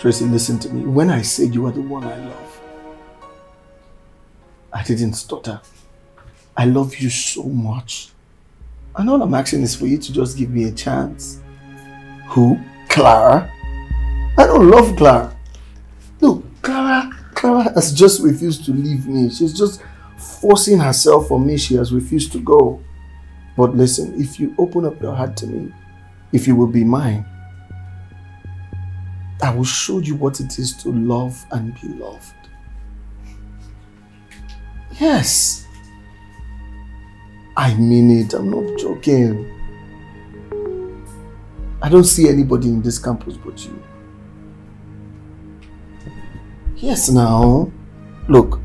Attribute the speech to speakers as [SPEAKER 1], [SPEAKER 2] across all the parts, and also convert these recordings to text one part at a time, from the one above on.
[SPEAKER 1] Tracy, listen to me. When I said you are the one I love, I didn't stutter. I love you so much. And all I'm asking is for you to just give me a chance. Who? Clara? I don't love Clara. Look, Clara, Clara has just refused to leave me. She's just forcing herself on me. She has refused to go. But listen, if you open up your heart to me, if you will be mine, I will show you what it is to love and be loved. Yes. I mean it. I'm not joking. I don't see anybody in this campus but you. Yes, now. Look.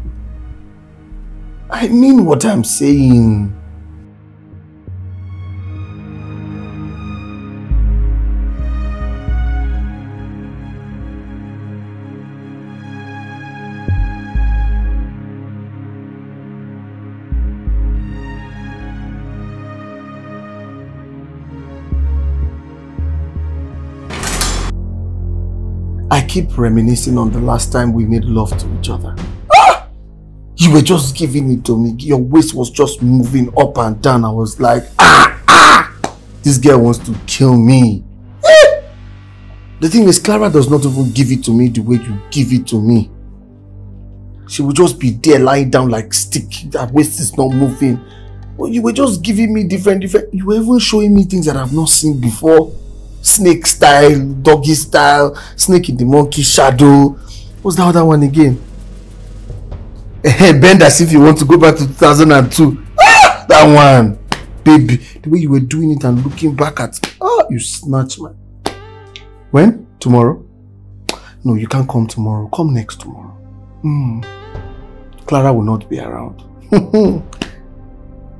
[SPEAKER 1] I mean what I'm saying. Keep reminiscing on the last time we made love to each other. Ah! You were just giving it to me. Your waist was just moving up and down. I was like, ah, ah! This girl wants to kill me. Eh! The thing is, Clara does not even give it to me the way you give it to me. She will just be there lying down like stick. That waist is not moving. But you were just giving me different, different. You were even showing me things that I've not seen before snake style, doggy style, snake in the monkey shadow. What's the other one again? Bend as if you want to go back to 2002. Ah, that one. Baby, the way you were doing it and looking back at, oh, you snatch my. When? Tomorrow? No, you can't come tomorrow. Come next tomorrow. Mm. Clara will not be around.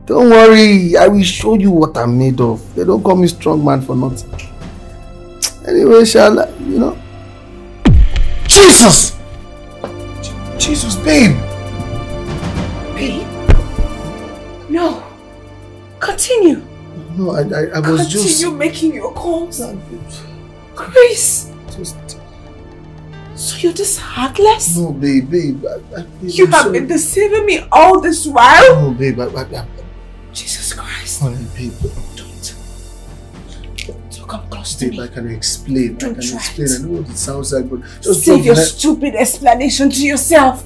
[SPEAKER 1] don't worry, I will show you what I'm made of. They don't call me strong man for nothing. Anyway, shall you know? Jesus! Jesus, babe!
[SPEAKER 2] Babe? No. Continue.
[SPEAKER 1] No, I, I, I was
[SPEAKER 2] Continue
[SPEAKER 1] just...
[SPEAKER 2] Continue making your calls. Chris! Just... So you're just heartless?
[SPEAKER 1] No, babe, babe. I, I,
[SPEAKER 2] you I'm have sorry. been deceiving me all this while?
[SPEAKER 1] No, babe, I, I,
[SPEAKER 2] Jesus Christ.
[SPEAKER 1] Honey, babe.
[SPEAKER 2] Come close to
[SPEAKER 1] me. I can explain.
[SPEAKER 2] Don't
[SPEAKER 1] I can explain.
[SPEAKER 2] It.
[SPEAKER 1] I know what it sounds like, but just
[SPEAKER 2] save your stupid explanation to yourself.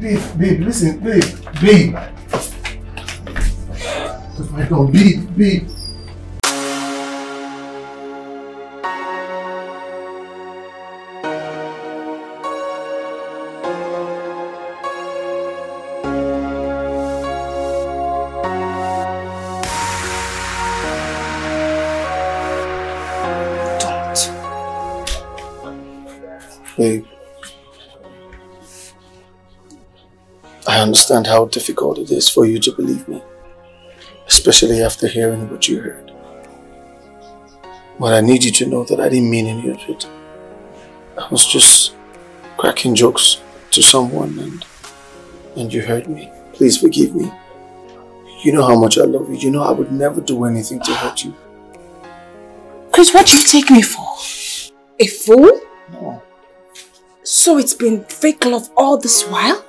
[SPEAKER 1] Babe, babe, listen, babe, babe. If I don't, babe, babe. Babe, understand how difficult it is for you to believe me, especially after hearing what you heard. But I need you to know that I didn't mean any of it. I was just cracking jokes to someone and, and you heard me. Please forgive me. You know how much I love you. You know I would never do anything to hurt you.
[SPEAKER 2] Chris, what do you take me for? A fool?
[SPEAKER 1] No.
[SPEAKER 2] So it's been fake love all this while?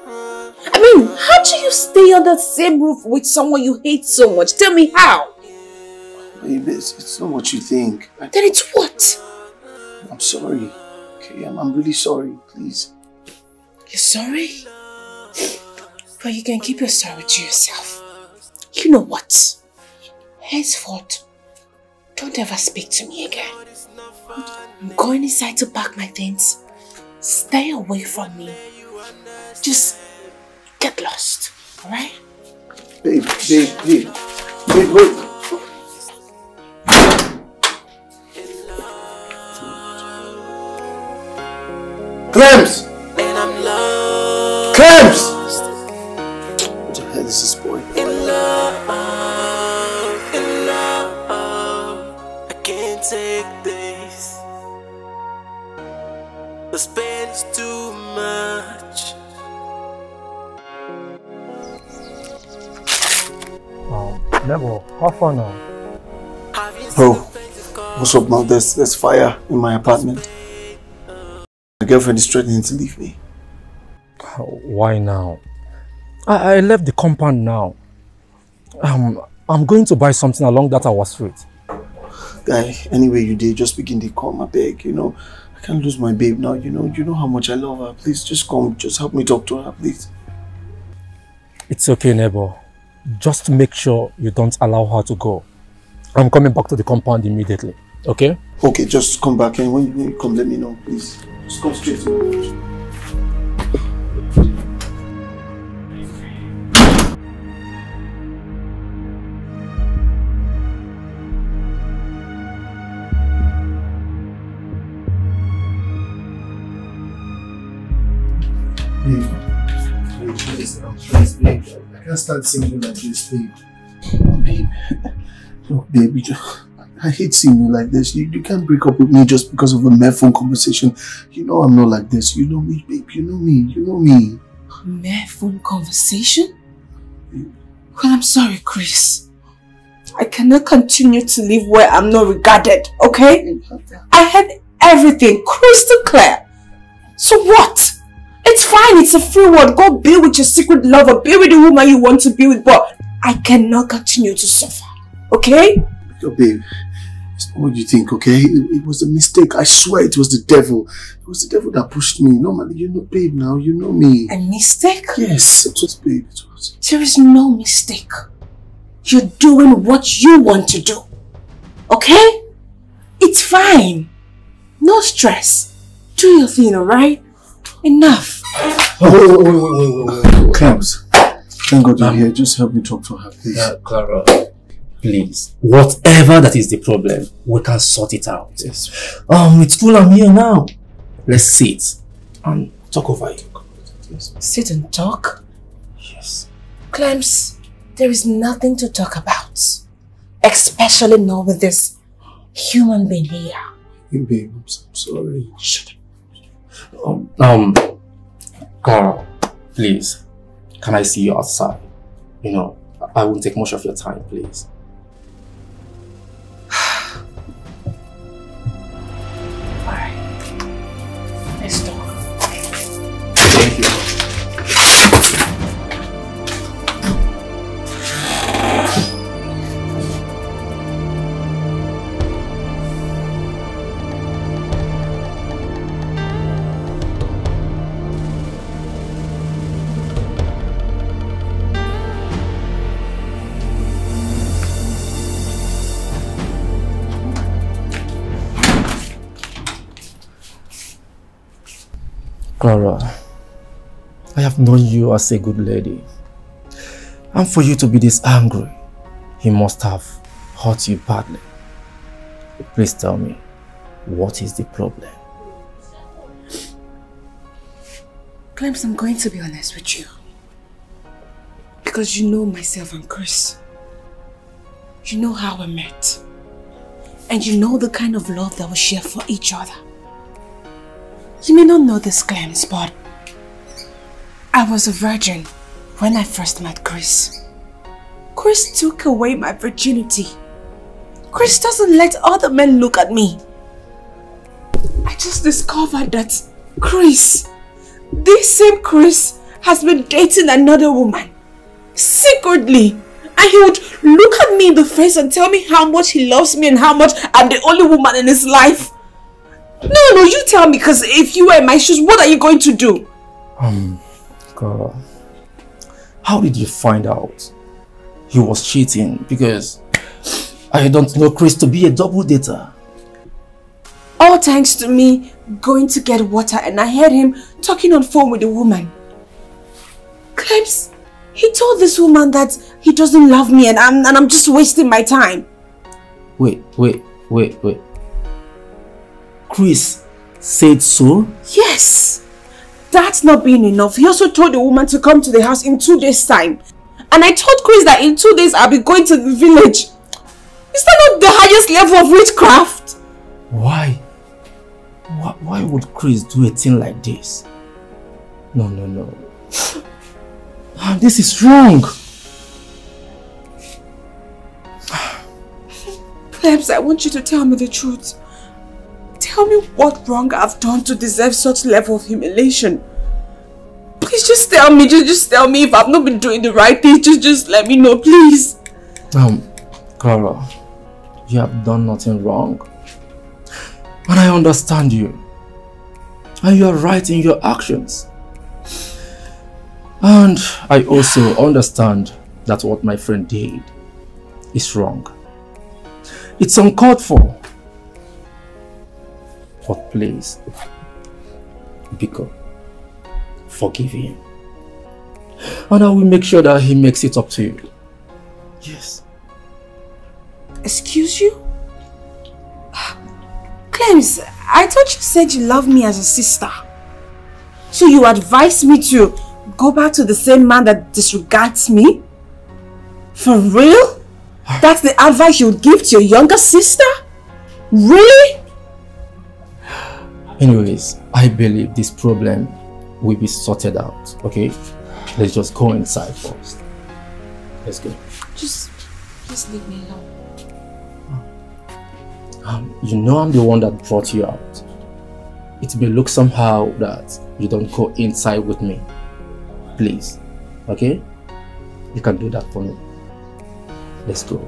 [SPEAKER 2] I mean, how do you stay on the same roof with someone you hate so much? Tell me how.
[SPEAKER 1] Babe, it's, it's not what you think.
[SPEAKER 2] I, then it's what?
[SPEAKER 1] I'm sorry. Okay, I'm, I'm really sorry. Please.
[SPEAKER 2] You're sorry? But you can keep your sorry to yourself. You know what? Henceforth, don't ever speak to me again. I'm going inside to pack my things. Stay away from me. Just get lost, alright?
[SPEAKER 1] Babe, babe, babe. Babe, wait. Clems! Clems!
[SPEAKER 3] Level, how far now?
[SPEAKER 1] Bro, What's up now? There's, there's fire in my apartment. My girlfriend is threatening to leave me.
[SPEAKER 3] Why now? I, I left the compound now. Um, I'm going to buy something along that our street.
[SPEAKER 1] Guy, anyway you did, just begin to call my beg, you know. I can't lose my babe now, you know. You know how much I love her. Please, just come. Just help me talk to her, please.
[SPEAKER 3] It's okay, neighbor. Just make sure you don't allow her to go. I'm coming back to the compound immediately, okay?
[SPEAKER 1] Okay, just come back and when you, come, let me know, please. Just come straight to me. Babe, babe, please, um, please, babe, can't start singing like this, babe. Oh, babe, look, babe, you just, I hate seeing you like this. You, you can't break up with me just because of a mere phone conversation. You know I'm not like this. You know me, babe. You know me. You know me.
[SPEAKER 2] Mere phone conversation? Well, I'm sorry, Chris. I cannot continue to live where I'm not regarded, okay? I had everything crystal clear. So what? It's fine, it's a free world. Go be with your secret lover, be with the woman you want to be with, but I cannot continue to suffer, okay?
[SPEAKER 1] Yo, babe, it's not what you think, okay? It, it was a mistake. I swear it was the devil. It was the devil that pushed me. Normally, you know, babe, now, you know me.
[SPEAKER 2] A mistake?
[SPEAKER 1] Yes, it was, babe, it was.
[SPEAKER 2] There is no mistake. You're doing what you want to do. Okay? It's fine. No stress. Do your thing, alright? Enough.
[SPEAKER 1] Oh, wait, wait, wait, wait, wait, wait. Clems, thank God you're here. Just help me talk to her, please.
[SPEAKER 3] Uh, Clara, please. Whatever that is the problem, we can sort it out.
[SPEAKER 1] Yes.
[SPEAKER 3] Um, it's cool, I'm here now. Let's sit and talk over it.
[SPEAKER 1] yes.
[SPEAKER 2] Sit and talk.
[SPEAKER 3] Yes.
[SPEAKER 2] Clems, there is nothing to talk about. Especially not with this human being here.
[SPEAKER 1] Hey, babe, I'm so sorry.
[SPEAKER 3] Shut up. Um, um, Clara, please, can I see you outside? You know, I won't take much of your time, please. Have known you as a good lady. And for you to be this angry, he must have hurt you badly. Please tell me, what is the problem?
[SPEAKER 2] Clems, I'm going to be honest with you. Because you know myself and Chris. You know how we met. And you know the kind of love that we share for each other. You may not know this, Clems, but I was a virgin when I first met Chris. Chris took away my virginity. Chris doesn't let other men look at me. I just discovered that Chris, this same Chris, has been dating another woman. Secretly. And he would look at me in the face and tell me how much he loves me and how much I'm the only woman in his life. No, no, you tell me, because if you were in my shoes, what are you going to do?
[SPEAKER 3] Um, Clara, how did you find out he was cheating? Because I don't know Chris to be a double dater.
[SPEAKER 2] All thanks to me going to get water and I heard him talking on phone with a woman. Clems, he told this woman that he doesn't love me and I'm, and I'm just wasting my time.
[SPEAKER 3] Wait, wait, wait, wait. Chris said so?
[SPEAKER 2] Yes! That's not being enough. He also told the woman to come to the house in two days' time. And I told Chris that in two days I'll be going to the village. Is that not the highest level of witchcraft?
[SPEAKER 3] Why? Why, why would Chris do a thing like this? No, no, no. Ah, This is wrong.
[SPEAKER 2] Clems, I want you to tell me the truth. Tell me what wrong I've done to deserve such level of humiliation. Please just tell me, just, just tell me if I've not been doing the right thing. Just, just let me know, please.
[SPEAKER 3] Um, Clara, you have done nothing wrong. And I understand you. And you are right in your actions. And I also understand that what my friend did is wrong. It's uncalled for. But please, Biko, forgive him. And I will make sure that he makes it up to you. Yes.
[SPEAKER 2] Excuse you? Clems, I thought you said you love me as a sister. So you advise me to go back to the same man that disregards me? For real? Ah. That's the advice you would give to your younger sister? Really?
[SPEAKER 3] Anyways, I believe this problem will be sorted out, okay? Let's just go inside first. Let's go.
[SPEAKER 2] Just, just leave me alone.
[SPEAKER 3] Um, you know I'm the one that brought you out. It may look somehow that you don't go inside with me. Please, okay? You can do that for me. Let's go.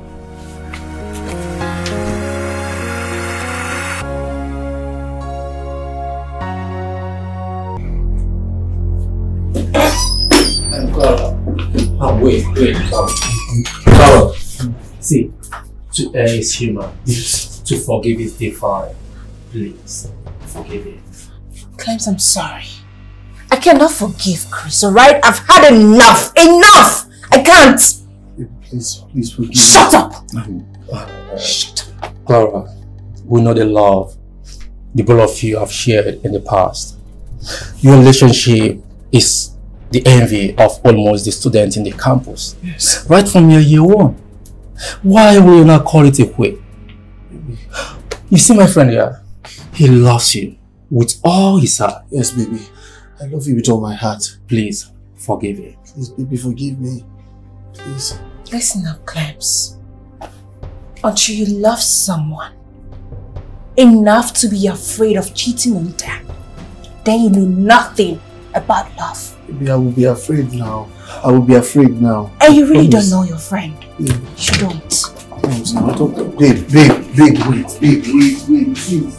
[SPEAKER 3] Wait, wait. Clara, see, to uh, err is human. To forgive is divine. Please, forgive him.
[SPEAKER 2] Clems, I'm sorry. I cannot forgive Chris, alright? I've had enough! Enough! I can't!
[SPEAKER 1] Please, please forgive
[SPEAKER 2] Shut up!
[SPEAKER 3] Shut up. Clara, we know the love the both of you have shared in the past. Your relationship is the envy of almost the students in the campus.
[SPEAKER 1] Yes.
[SPEAKER 3] Right from your year one. Why will you not call it a quit? You see my friend here? He loves you with all his heart.
[SPEAKER 1] Yes, baby. I love you with all my heart.
[SPEAKER 3] Please forgive him.
[SPEAKER 1] Please, baby, forgive me. Please.
[SPEAKER 2] Listen up, Clems. Until you love someone enough to be afraid of cheating on them, then you know nothing about love.
[SPEAKER 1] Baby, I will be afraid now. I will be afraid now.
[SPEAKER 2] And you really
[SPEAKER 1] Promise.
[SPEAKER 2] don't know your friend.
[SPEAKER 1] Babe,
[SPEAKER 2] You don't.
[SPEAKER 1] promise now. Babe, babe, babe, wait, babe, wait, wait, please.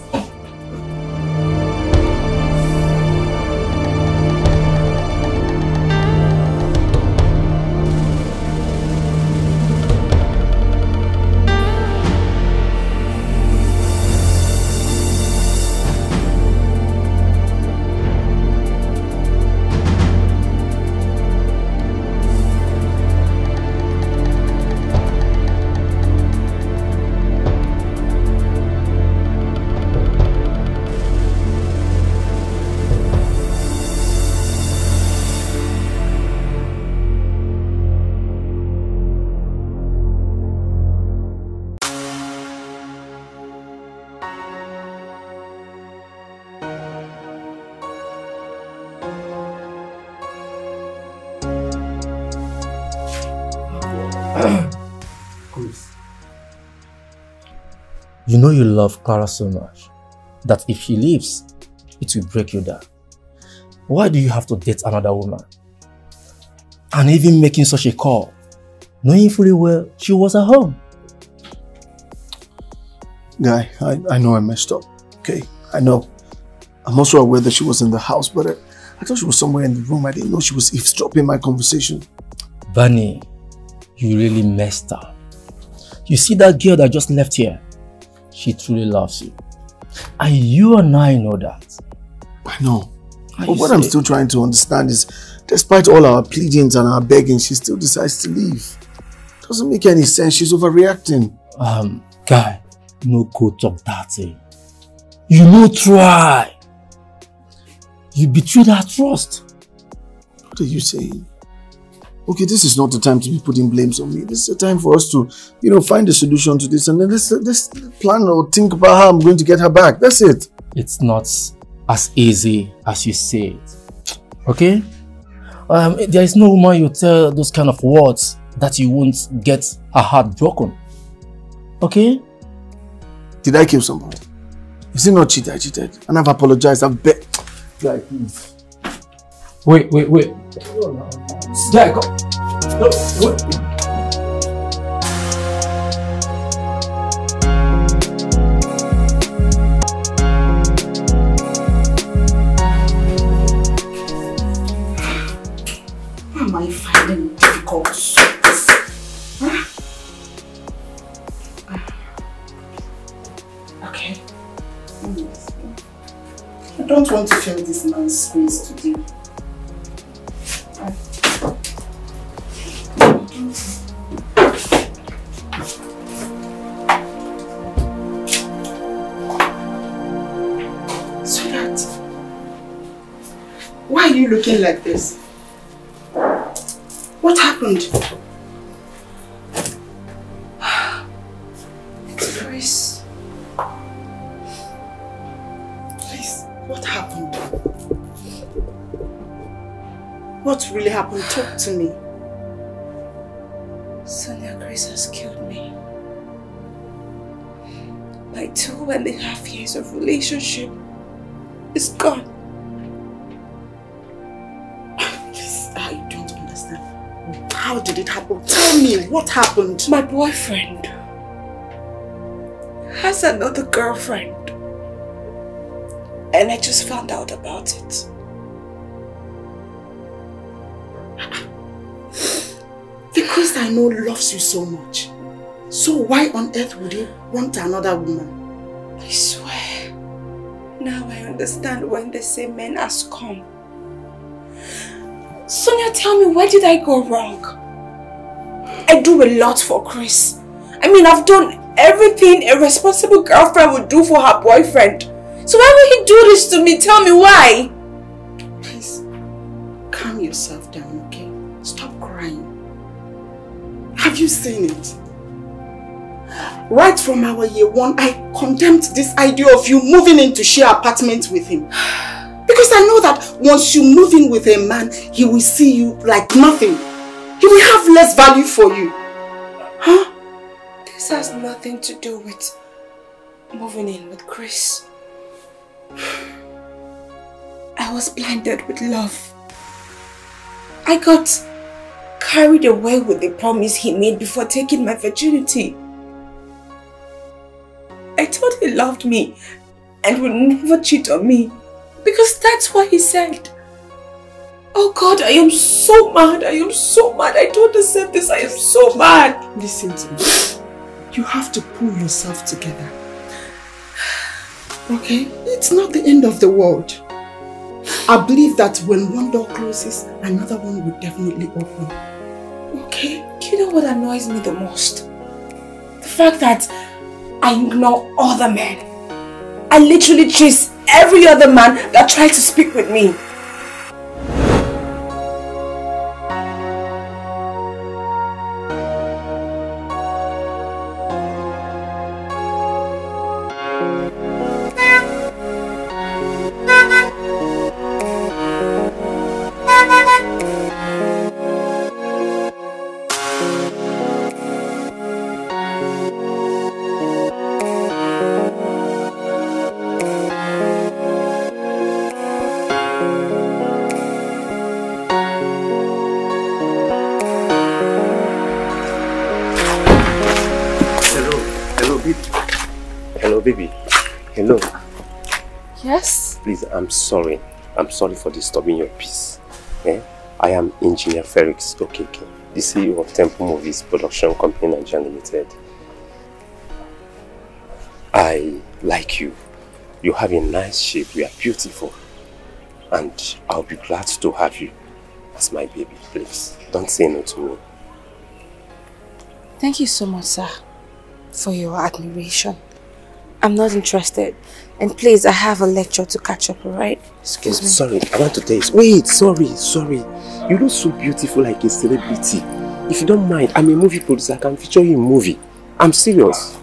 [SPEAKER 3] You know you love Clara so much that if she leaves, it will break you down. Why do you have to date another woman? And even making such a call, knowing fully well she was at home.
[SPEAKER 1] Guy, I, I know I messed up. Okay, I know. I'm also aware that she was in the house, but I, I thought she was somewhere in the room. I didn't know she was eavesdropping my conversation.
[SPEAKER 3] Bunny, you really messed up. You see that girl that just left here? She truly loves you. And you and I know that.
[SPEAKER 1] I know. But what I'm still trying to understand is, despite all our pleadings and our begging, she still decides to leave. Doesn't make any sense. She's overreacting.
[SPEAKER 3] Um, guy, no go talk that thing. You no try. You betrayed her trust.
[SPEAKER 1] What are you saying? Okay, this is not the time to be putting blames on me. This is the time for us to, you know, find a solution to this and then let's, let's plan or think about how I'm going to get her back. That's it.
[SPEAKER 3] It's not as easy as you say it. Okay? Um, there is no woman you tell those kind of words that you won't get her heart broken. Okay?
[SPEAKER 1] Did I kill somebody? Is it not cheated? I cheated. And I've apologized. I've bet. Guy, please.
[SPEAKER 3] Wait, wait, wait. Guy, go. No, wait.
[SPEAKER 4] Why I finding it difficult to solve this? Huh? Okay. I don't want to feel this man's squeeze today. Looking like this? What happened? What happened?
[SPEAKER 2] My boyfriend has another girlfriend. And I just found out about it.
[SPEAKER 4] The Chris I know loves you so much. So why on earth would he want another woman?
[SPEAKER 2] I swear. Now I understand when they say men has come. Sonia, tell me, where did I go wrong? I do a lot for Chris. I mean, I've done everything a responsible girlfriend would do for her boyfriend. So why would he do this to me? Tell me why.
[SPEAKER 4] Please, calm yourself down, okay? Stop crying. Have you seen it? Right from our year one, I condemned this idea of you moving in to share apartment with him. Because I know that once you move in with a man, he will see you like nothing. He will have less value for you. Huh?
[SPEAKER 2] This has nothing to do with moving in with Chris. I was blinded with love. I got carried away with the promise he made before taking my virginity. I thought he loved me and would never cheat on me because that's what he said. Oh God, I am so mad. I am so mad. I don't deserve this. I am so mad.
[SPEAKER 4] Listen to me. You have to pull yourself together. Okay? It's not the end of the world. I believe that when one door closes, another one will definitely open. Okay?
[SPEAKER 2] Do You know what annoys me the most? The fact that I ignore other men. I literally chase every other man that tries to speak with me.
[SPEAKER 5] I'm sorry. I'm sorry for disturbing your peace. Eh? I am Engineer Felix Okeke, the CEO of Temple Movies Production Company Nigeria Limited. I like you. You have a nice shape. You are beautiful. And I'll be glad to have you as my baby. Please, don't say no to me.
[SPEAKER 2] Thank you so much, sir, for your admiration. I'm not interested. And please, I have a lecture to catch up, alright? Excuse me.
[SPEAKER 5] Sorry, I want to tell you. Wait, sorry, sorry. You look so beautiful like a celebrity. If you don't mind, I'm a movie producer. I can feature you in a movie. I'm serious.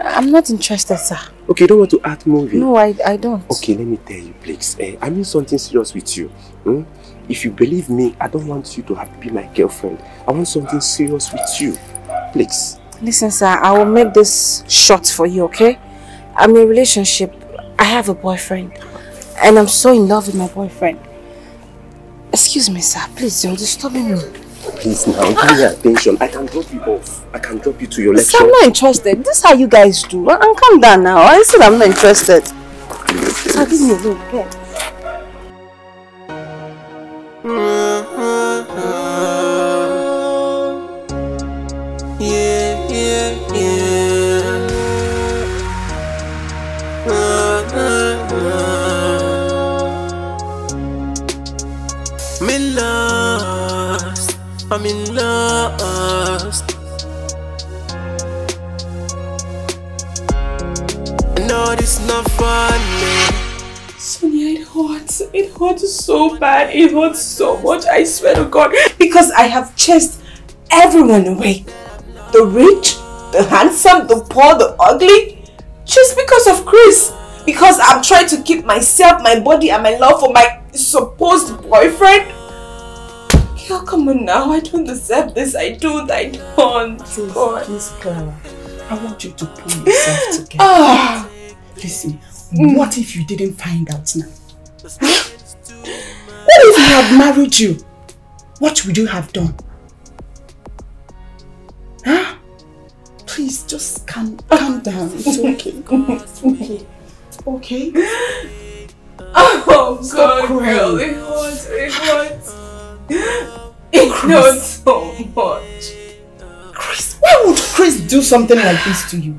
[SPEAKER 2] I'm not interested, sir.
[SPEAKER 5] Okay, you don't want to act movie?
[SPEAKER 2] No, I, I don't.
[SPEAKER 5] Okay, let me tell you, please. Eh, I mean something serious with you. Hmm? If you believe me, I don't want you to have to be my girlfriend. I want something serious with you. Please.
[SPEAKER 2] Listen, sir, I will make this short for you, okay? I'm in a relationship. I have a boyfriend. And I'm so in love with my boyfriend. Excuse me, sir. Please don't disturb me.
[SPEAKER 5] Please now, give me attention. I can drop you off. I can drop you to your lecture.
[SPEAKER 2] Sir, I'm not interested. This is how you guys do. And calm down now. I said I'm not interested. Sir, give me a look. Okay?
[SPEAKER 6] Yeah, I'm in lost. Know this not.
[SPEAKER 2] Sonia, it hurts. It hurts so bad. It hurts so much. I swear to God. Because I have chased everyone away. The rich, the handsome, the poor, the ugly. Just because of Chris. Because I'm trying to keep myself, my body, and my love for my supposed boyfriend. Yeah, come on now. I don't deserve this. I don't. I don't.
[SPEAKER 4] Please,
[SPEAKER 2] God.
[SPEAKER 4] please, Clara. I want you to pull yourself together.
[SPEAKER 2] Ah.
[SPEAKER 4] Listen, what if you didn't find out now? What if he had married you? What would you have done? Huh? Please, just calm, calm down. It's okay. okay. Okay?
[SPEAKER 2] Oh
[SPEAKER 4] Stop
[SPEAKER 2] God,
[SPEAKER 4] crying.
[SPEAKER 2] girl, it hurts, it hurts. Hurts so much.
[SPEAKER 4] Chris, why would Chris do something like this to you?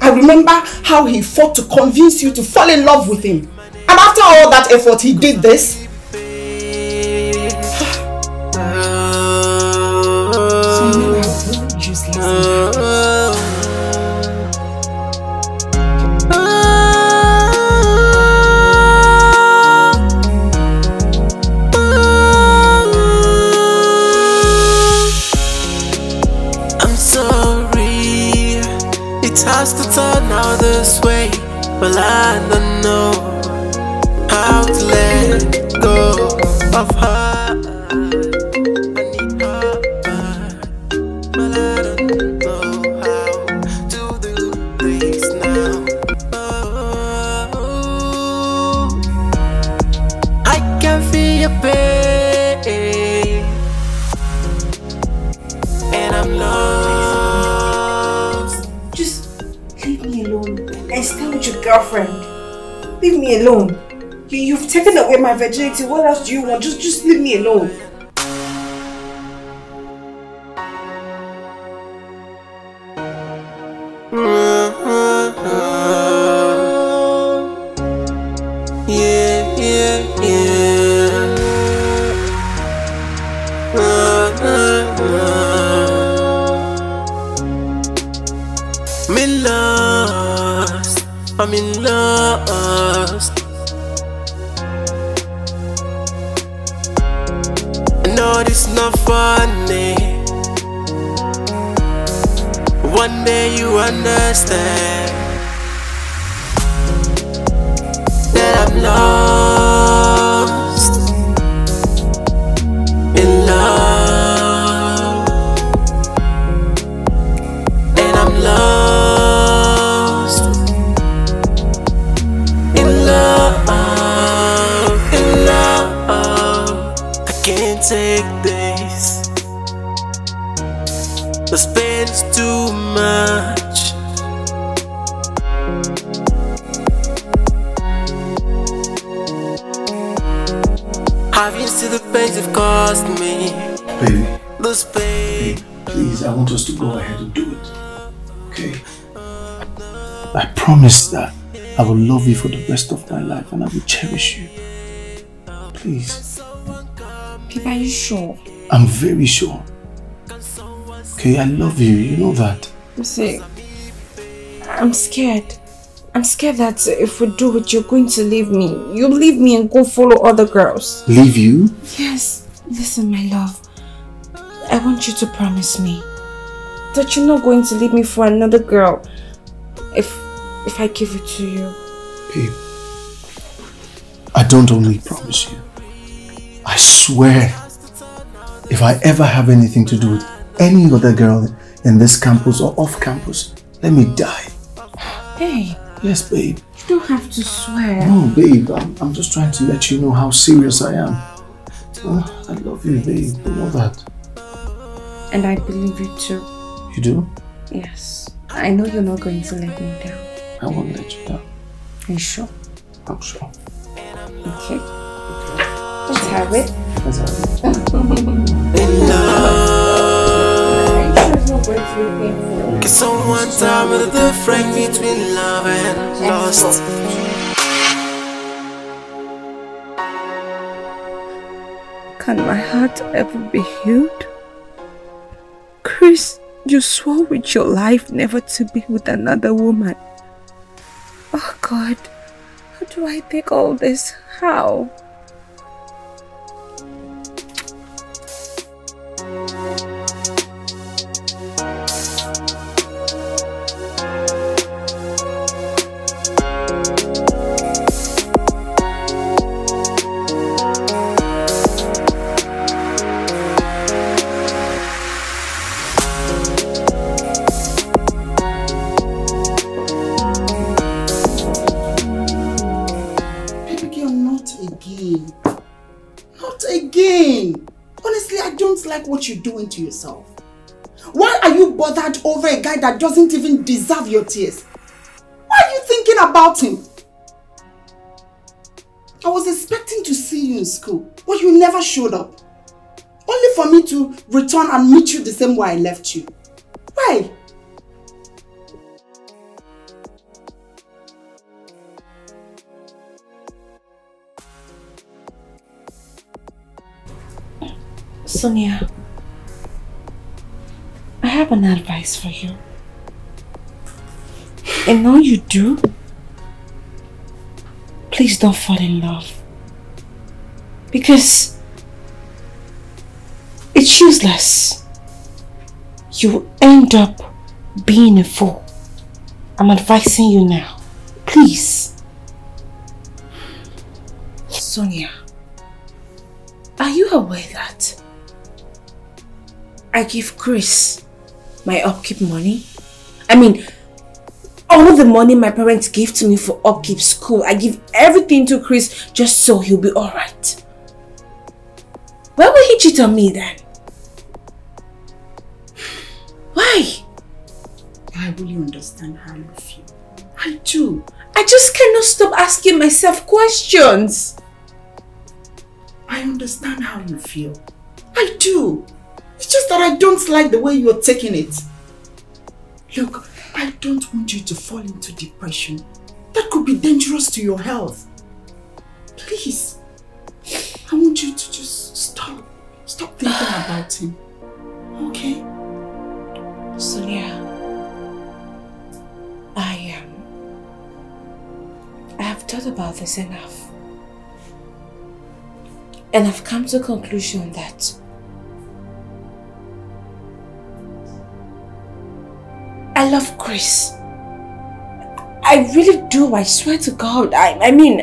[SPEAKER 4] I remember how he fought to convince you to fall in love with him. And after all that effort, he did this.
[SPEAKER 6] But I don't know how to let go of her.
[SPEAKER 2] Alone. You, you've taken away my virginity. What else do you want? Just, just leave me alone.
[SPEAKER 1] Life and I will cherish you. Please,
[SPEAKER 2] Babe, are you sure?
[SPEAKER 1] I'm very sure. Okay, I love you, you know that.
[SPEAKER 2] See, I'm scared. I'm scared that if we do it, you're going to leave me. You'll leave me and go follow other girls.
[SPEAKER 1] Leave you?
[SPEAKER 2] Yes. Listen, my love. I want you to promise me that you're not going to leave me for another girl if if I give it to you.
[SPEAKER 1] Babe, don't only promise you. I swear, if I ever have anything to do with any other girl in this campus or off campus, let me die.
[SPEAKER 2] Hey,
[SPEAKER 1] Yes, babe.
[SPEAKER 2] you don't have to swear.
[SPEAKER 1] No, babe. I'm, I'm just trying to let you know how serious I am. I love you, babe. You know that.
[SPEAKER 2] And I believe you too.
[SPEAKER 1] You do?
[SPEAKER 2] Yes. I know you're not going to let me down.
[SPEAKER 1] I won't let you down.
[SPEAKER 2] Are you sure?
[SPEAKER 1] I'm sure.
[SPEAKER 2] Okay. Let's have it.
[SPEAKER 1] That's is.
[SPEAKER 6] Cause someone tell me the difference between love and lust.
[SPEAKER 2] Can my heart ever be healed? Chris, you swore with your life never to be with another woman. Oh God, do I take all this? How?
[SPEAKER 4] What you're doing to yourself. Why are you bothered over a guy that doesn't even deserve your tears? Why are you thinking about him? I was expecting to see you in school, but you never showed up. Only for me to return and meet you the same way I left you. Why?
[SPEAKER 2] Sonia, have an advice for you. And now you do, please don't fall in love. Because it's useless. You end up being a fool. I'm advising you now. Please. Sonia, are you aware that I give Chris my upkeep money? I mean, all the money my parents give to me for upkeep school, I give everything to Chris just so he'll be alright. Why would he cheat on me then? Why?
[SPEAKER 4] I really understand how you feel. I do.
[SPEAKER 2] I just cannot stop asking myself questions.
[SPEAKER 4] I understand how you feel. I do. It's just that I don't like the way you're taking it. Look, I don't want you to fall into depression. That could be dangerous to your health. Please. I want you to just stop. Stop thinking about him. Okay?
[SPEAKER 2] Sonia, I am. I have thought about this enough. And I've come to a conclusion that I love Chris. I really do, I swear to God. I, I mean,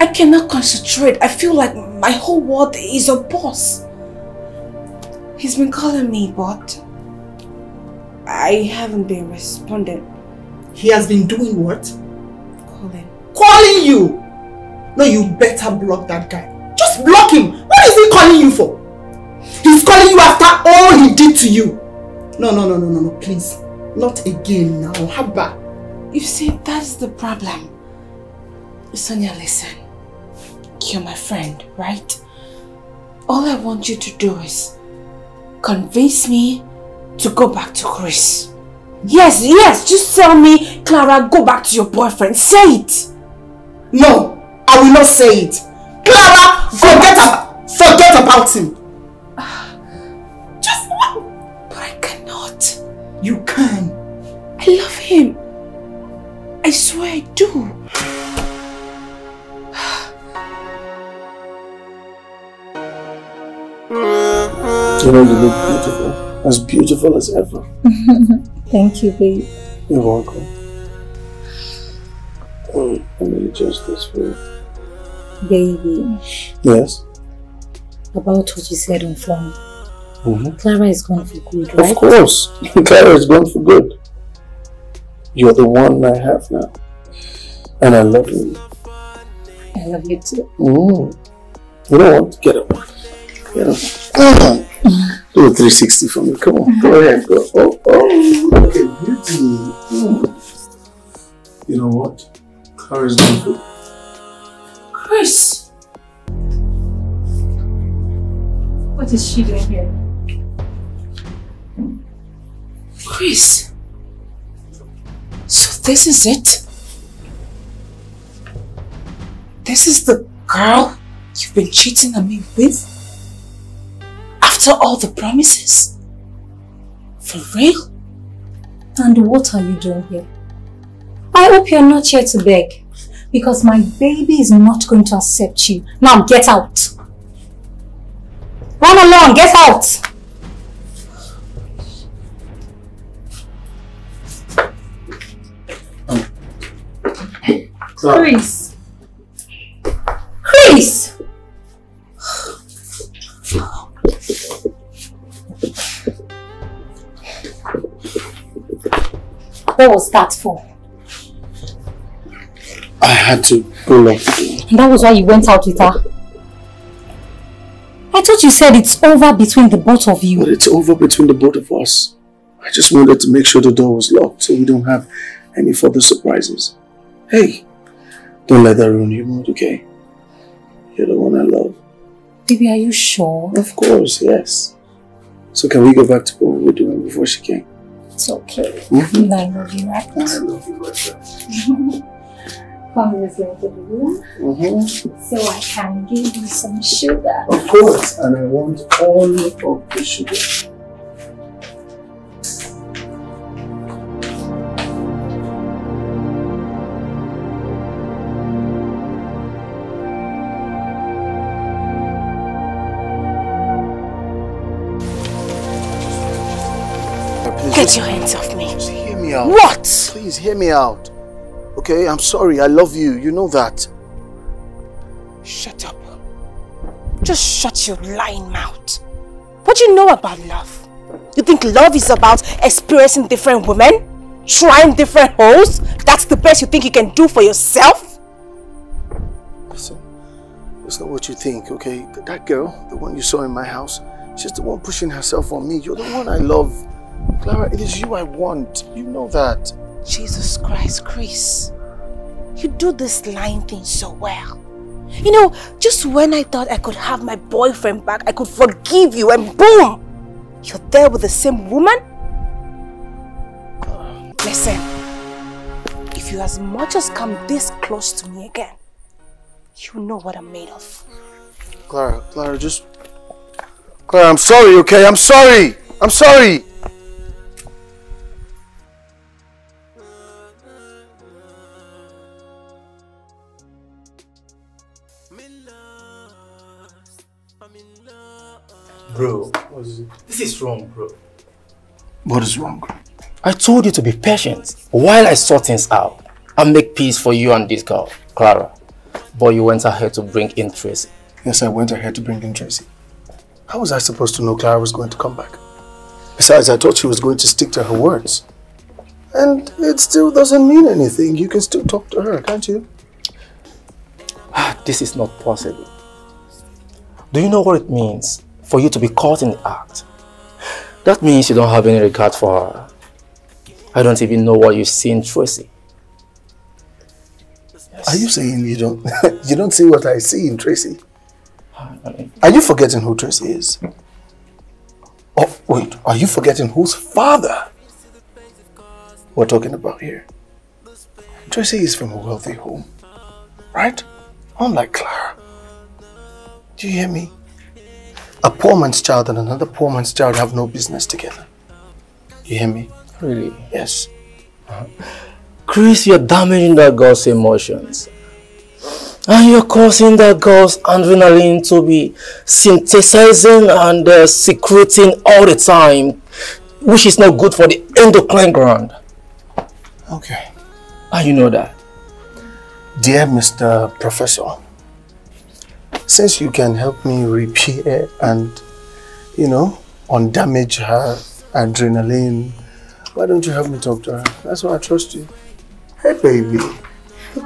[SPEAKER 2] I cannot concentrate. I feel like my whole world is a boss. He's been calling me, but I haven't been responding.
[SPEAKER 4] He has been doing what?
[SPEAKER 2] Calling.
[SPEAKER 4] Calling you! No, you better block that guy. Just block him! What is he calling you for? He's calling you after all he did to you. No, no, no, no, no, no, please. Not again now. Haba.
[SPEAKER 2] You see, that's the problem. Sonia, listen. You're my friend, right? All I want you to do is convince me to go back to Chris. Yes, yes, just tell me, Clara, go back to your boyfriend. Say it.
[SPEAKER 4] No, I will not say it. Clara, forget, ab- forget about him. You can.
[SPEAKER 2] I love him. I swear I do.
[SPEAKER 1] You know, you look beautiful. As beautiful as ever.
[SPEAKER 7] Thank you, babe.
[SPEAKER 1] You're welcome. Um, let me adjust this for you.
[SPEAKER 7] Baby,
[SPEAKER 1] Yes?
[SPEAKER 7] about what you said on phone.
[SPEAKER 1] Mm-hmm.
[SPEAKER 7] Clara is gone for good, right?
[SPEAKER 1] Of course. Clara is gone for good. You're the one I have now. And I love you.
[SPEAKER 7] I love you too.
[SPEAKER 1] Mm. You know what? Get up. Get up. Do a 360 for me. Come on. Go ahead. Go. Oh, oh. Look at beauty. Mm. You know what? Car is gone for good.
[SPEAKER 2] Chris!
[SPEAKER 7] What is she doing here?
[SPEAKER 2] Chris! So this is it? This is the girl you've been cheating on me with? After all the promises? For real?
[SPEAKER 7] And what are you doing here? I hope you're not here to beg. Because my baby is not going to accept you. Now get out. Run along, get out. Chris. Chris! What was that for?
[SPEAKER 1] I had to pull up.
[SPEAKER 7] And that was why you went out with her? I thought you said it's over between the both of you.
[SPEAKER 1] But it's over between the both of us. I just wanted to make sure the door was locked so we don't have any further surprises. Hey, don't let that ruin your mood, okay? You're the one I love.
[SPEAKER 7] Baby, are you sure?
[SPEAKER 1] Of course, yes. So can we go back to what we were doing before she came?
[SPEAKER 7] It's okay.
[SPEAKER 1] Mhm.
[SPEAKER 7] I love you, right?
[SPEAKER 1] I love you.
[SPEAKER 7] Come with me to the room
[SPEAKER 1] Mhm.
[SPEAKER 7] so I can give you some sugar.
[SPEAKER 1] Of course, and I want all of the sugar. Out.
[SPEAKER 2] What?
[SPEAKER 1] Please hear me out. Okay, I'm sorry. I love you. You know that.
[SPEAKER 2] Shut up. Just shut your lying mouth. What do you know about love? You think love is about experiencing different women? Trying different holes? That's the best you think you can do for yourself?
[SPEAKER 1] Listen, it's not what you think, okay? That girl, the one you saw in my house, she's the one pushing herself on me. You're the one I love. Clara, it is you I want. You know that.
[SPEAKER 2] Jesus Christ, Chris. You do this lying thing so well. You know, just when I thought I could have my boyfriend back, I could forgive you, and boom! You're there with the same woman? Listen, if you as much as come this close to me again, you know what I'm made of.
[SPEAKER 1] Clara, Clara, just... Clara, I'm sorry, okay? I'm sorry! I'm sorry!
[SPEAKER 3] Bro, this is wrong, bro.
[SPEAKER 1] What is wrong?
[SPEAKER 3] I told you to be patient while I sort things out and make peace for you and this girl, Clara. But you went ahead to bring in Tracy.
[SPEAKER 1] Yes, I went ahead to bring in Tracy. How was I supposed to know Clara was going to come back? Besides, I thought she was going to stick to her words. And it still doesn't mean anything. You can still talk to her, can't you?
[SPEAKER 3] This is not possible. Do you know what it means for you to be caught in the act? That means you don't have any regard for her. I don't even know what you see in Tracy.
[SPEAKER 1] Are you saying you don't you don't see what I see in Tracy? Are you forgetting who Tracy is? Oh, wait, are you forgetting whose father we're talking about here? Tracy is from a wealthy home, right? Unlike Clara. Do you hear me? A poor man's child and another poor man's child have no business together. You hear me?
[SPEAKER 3] really?
[SPEAKER 1] Yes.
[SPEAKER 3] Chris, you're damaging that girl's emotions. And you're causing that girl's adrenaline to be synthesizing and uh, secreting all the time, which is not good for the endocrine gland.
[SPEAKER 1] Okay.
[SPEAKER 3] And you know that.
[SPEAKER 1] Dear Mr. Professor, since you can help me repair and, you know, undamage her adrenaline Why don't you help me talk to her? That's why I trust you. Hey, baby.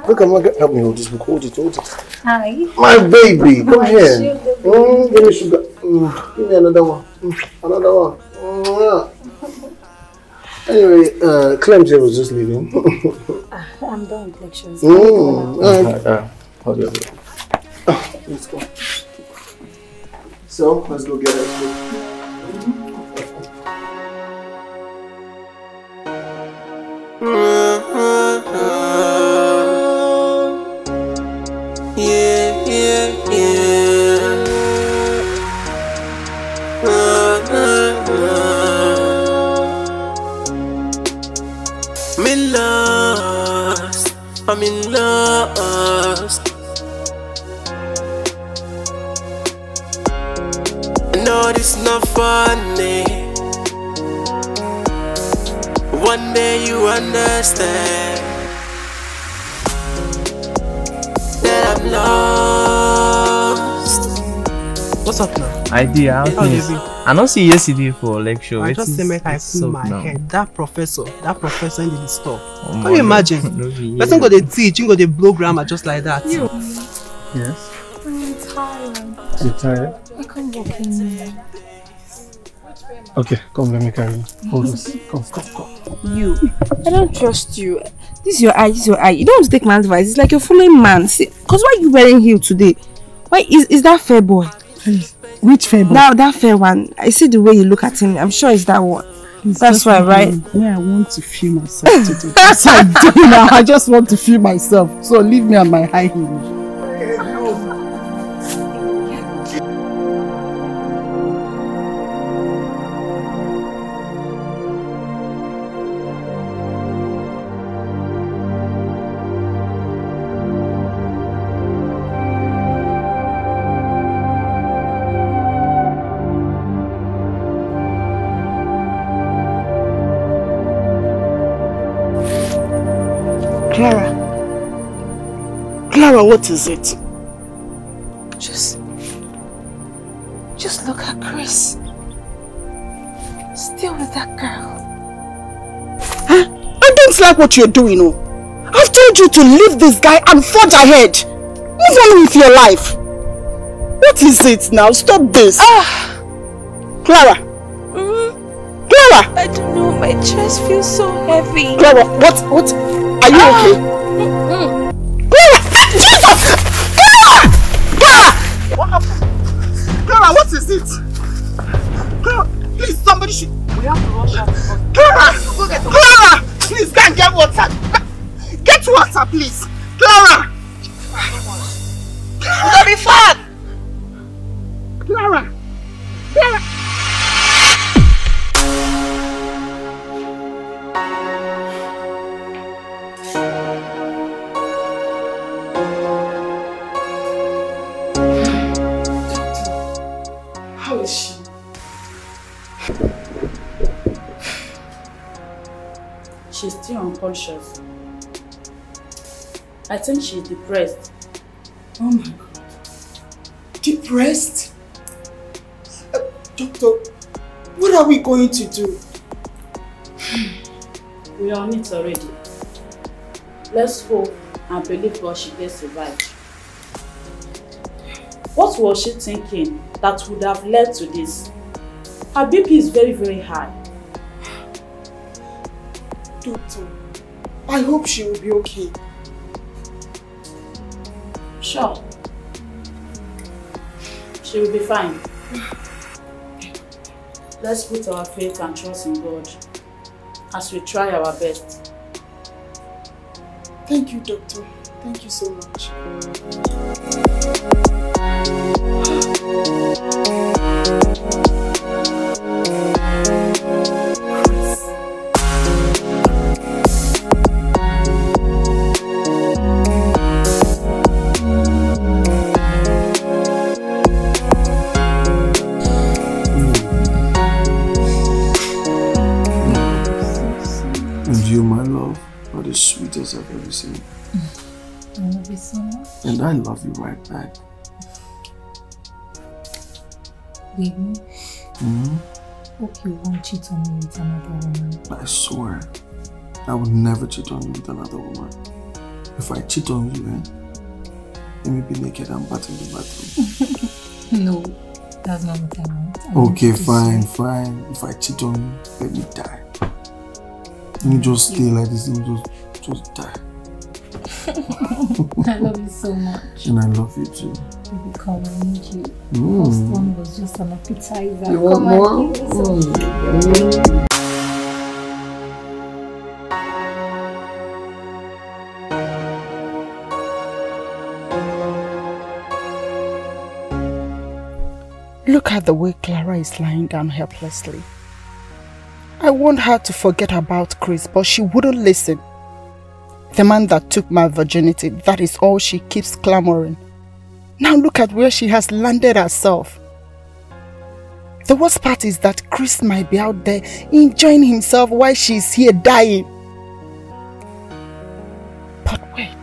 [SPEAKER 1] Look, I'm gonna help me hold this book. Hold it, hold it.
[SPEAKER 7] Hi.
[SPEAKER 1] My baby, come
[SPEAKER 7] My
[SPEAKER 1] here.
[SPEAKER 7] sugar
[SPEAKER 1] Mm, give me sugar. Mm, give me another one. Mm, another one. Mm, yeah. Anyway, uh, Clems here was just leaving.
[SPEAKER 7] I'm done with lectures.
[SPEAKER 1] mm, alright.
[SPEAKER 3] Uh, hold your
[SPEAKER 1] Let's go. So, let's go get it.
[SPEAKER 6] Mm-hmm. Not funny. One day you understand that I'm lost.
[SPEAKER 8] What's up now?
[SPEAKER 9] idea how
[SPEAKER 8] How
[SPEAKER 9] things
[SPEAKER 8] you be?
[SPEAKER 9] i no see you yesterday for lecture
[SPEAKER 8] I
[SPEAKER 9] Wetin
[SPEAKER 8] just say make I
[SPEAKER 9] what's
[SPEAKER 8] cool my
[SPEAKER 9] now?
[SPEAKER 8] head. That professor, that professor in the store.
[SPEAKER 9] Omo, oh
[SPEAKER 8] Can you imagine?
[SPEAKER 9] no be you.
[SPEAKER 8] Person go dey teach, you go dey blow grammar just like that.
[SPEAKER 7] You.
[SPEAKER 1] Yes.
[SPEAKER 7] I'm tired.
[SPEAKER 1] You're tired?
[SPEAKER 7] I can't walk in.
[SPEAKER 1] Okay, come, let me carry you. Hold this. Come, come, come.
[SPEAKER 2] You. I don't trust you. This is your eye, this is your eye. You don't want to take my advice. It's like you're following man. See, Cause why you wearing heel today? Why is, is that fair boy?
[SPEAKER 10] Which fair boy?
[SPEAKER 2] Now that fair one. I see the way you look at him. I'm sure it's that one.
[SPEAKER 10] It's
[SPEAKER 2] That's
[SPEAKER 10] just
[SPEAKER 2] why, right?
[SPEAKER 10] way I want to feel myself today. That's how I do now. I just want to feel myself. So leave me on my high heels.
[SPEAKER 4] Clara, what is it?
[SPEAKER 2] Just, just look at Chris. Still with that girl. Huh?
[SPEAKER 4] I don't like what you're doing, oh. I've told you to leave this guy and forge ahead. Move on with your life. What is it now? Stop this. Ah. Clara. Clara.
[SPEAKER 2] I don't know. My chest feels so heavy.
[SPEAKER 4] Clara, what? What? Are you okay? Is it? Please, somebody should. We have to rush out. Clara! Clara! Please, go and get water. Get water, please. Clara! Clara! be fine.
[SPEAKER 11] I think she's depressed.
[SPEAKER 4] Oh my god. Depressed? Uh, doctor, what are we going to do?
[SPEAKER 11] We are on it already. Let's hope and believe God she gets survived. What was she thinking that would have led to this? Her BP is very, very high.
[SPEAKER 4] Doctor, I hope she will be okay.
[SPEAKER 11] Sure. She will be fine. Let's put our faith and trust in God as we try our best.
[SPEAKER 4] Thank you, doctor. Thank you so much.
[SPEAKER 1] The sweetest I've ever seen.
[SPEAKER 7] I love you so much.
[SPEAKER 1] And I love you right back.
[SPEAKER 7] Baby,
[SPEAKER 1] hmm
[SPEAKER 7] hope you won't cheat on me with another woman.
[SPEAKER 1] I swear, I would never cheat on you with another woman. If I cheat on you, eh, let me be naked and bat in the bathroom.
[SPEAKER 7] No, that's not what I want. I
[SPEAKER 1] okay, fine, fine. If I cheat on you, let me die. Let me just stay like this, let me just, just die.
[SPEAKER 7] I love you so much.
[SPEAKER 1] And I love you too.
[SPEAKER 7] Baby, come, I need you.
[SPEAKER 1] Mm.
[SPEAKER 7] First one was just an appetizer.
[SPEAKER 1] You want
[SPEAKER 7] come
[SPEAKER 1] more?
[SPEAKER 7] On, give me some.
[SPEAKER 1] Mm.
[SPEAKER 4] Look at the way Clara is lying down helplessly. I want her to forget about Chris, but she wouldn't listen. The man that took my virginity, that is all she keeps clamoring. Now look at where she has landed herself. The worst part is that Chris might be out there enjoying himself while she's here dying. But wait,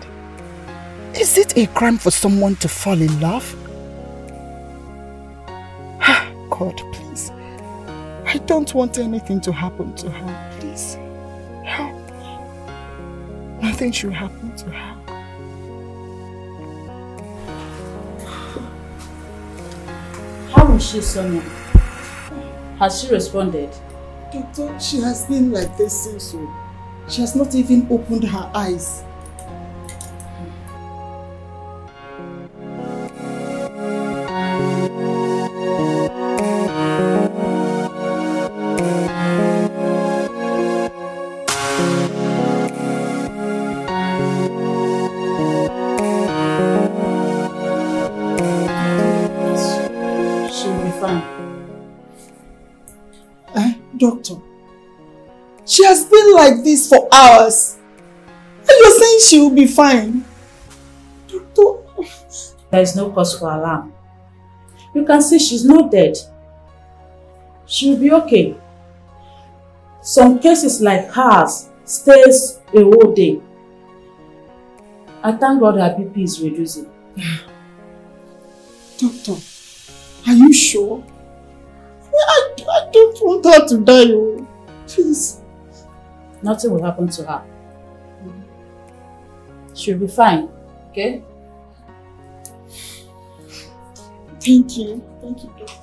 [SPEAKER 4] is it a crime for someone to fall in love? God, please. I don't want anything to happen to her. Nothing should happen to her.
[SPEAKER 11] How is she, Sonia? Has she responded?
[SPEAKER 4] Doctor, she has been like this since so. She has not even opened her eyes. Like this for hours. And you're saying she will be fine?
[SPEAKER 11] There is no cause for alarm. You can see she's not dead. She will be okay. Some cases like hers stays a whole day. I thank God her BP is reducing.
[SPEAKER 4] Doctor, are you sure? I, I don't want her to die. Oh. Please.
[SPEAKER 11] Nothing will happen to her. She'll be fine, okay?
[SPEAKER 4] Thank you. Thank you, doctor.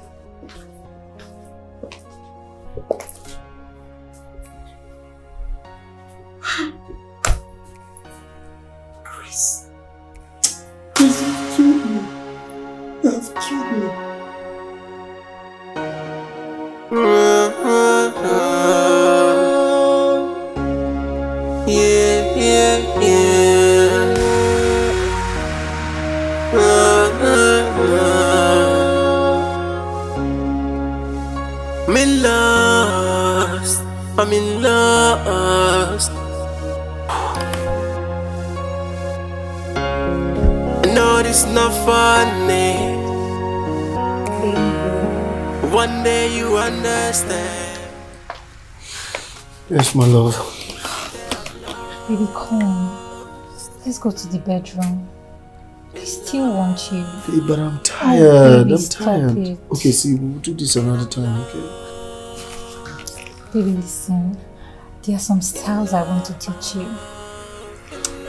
[SPEAKER 4] Chris. Chris, you've killed me. You have killed me.
[SPEAKER 6] I know this not funny. One day you understand.
[SPEAKER 1] Yes, my love.
[SPEAKER 7] Baby, come. Let's go to the bedroom. I still want you.
[SPEAKER 1] Hey, but I'm tired.
[SPEAKER 7] baby,
[SPEAKER 1] I'm
[SPEAKER 7] stop
[SPEAKER 1] tired.
[SPEAKER 7] it.
[SPEAKER 1] Okay, see, we'll do this another time, okay?
[SPEAKER 7] Baby, listen. There are some styles I want to teach you.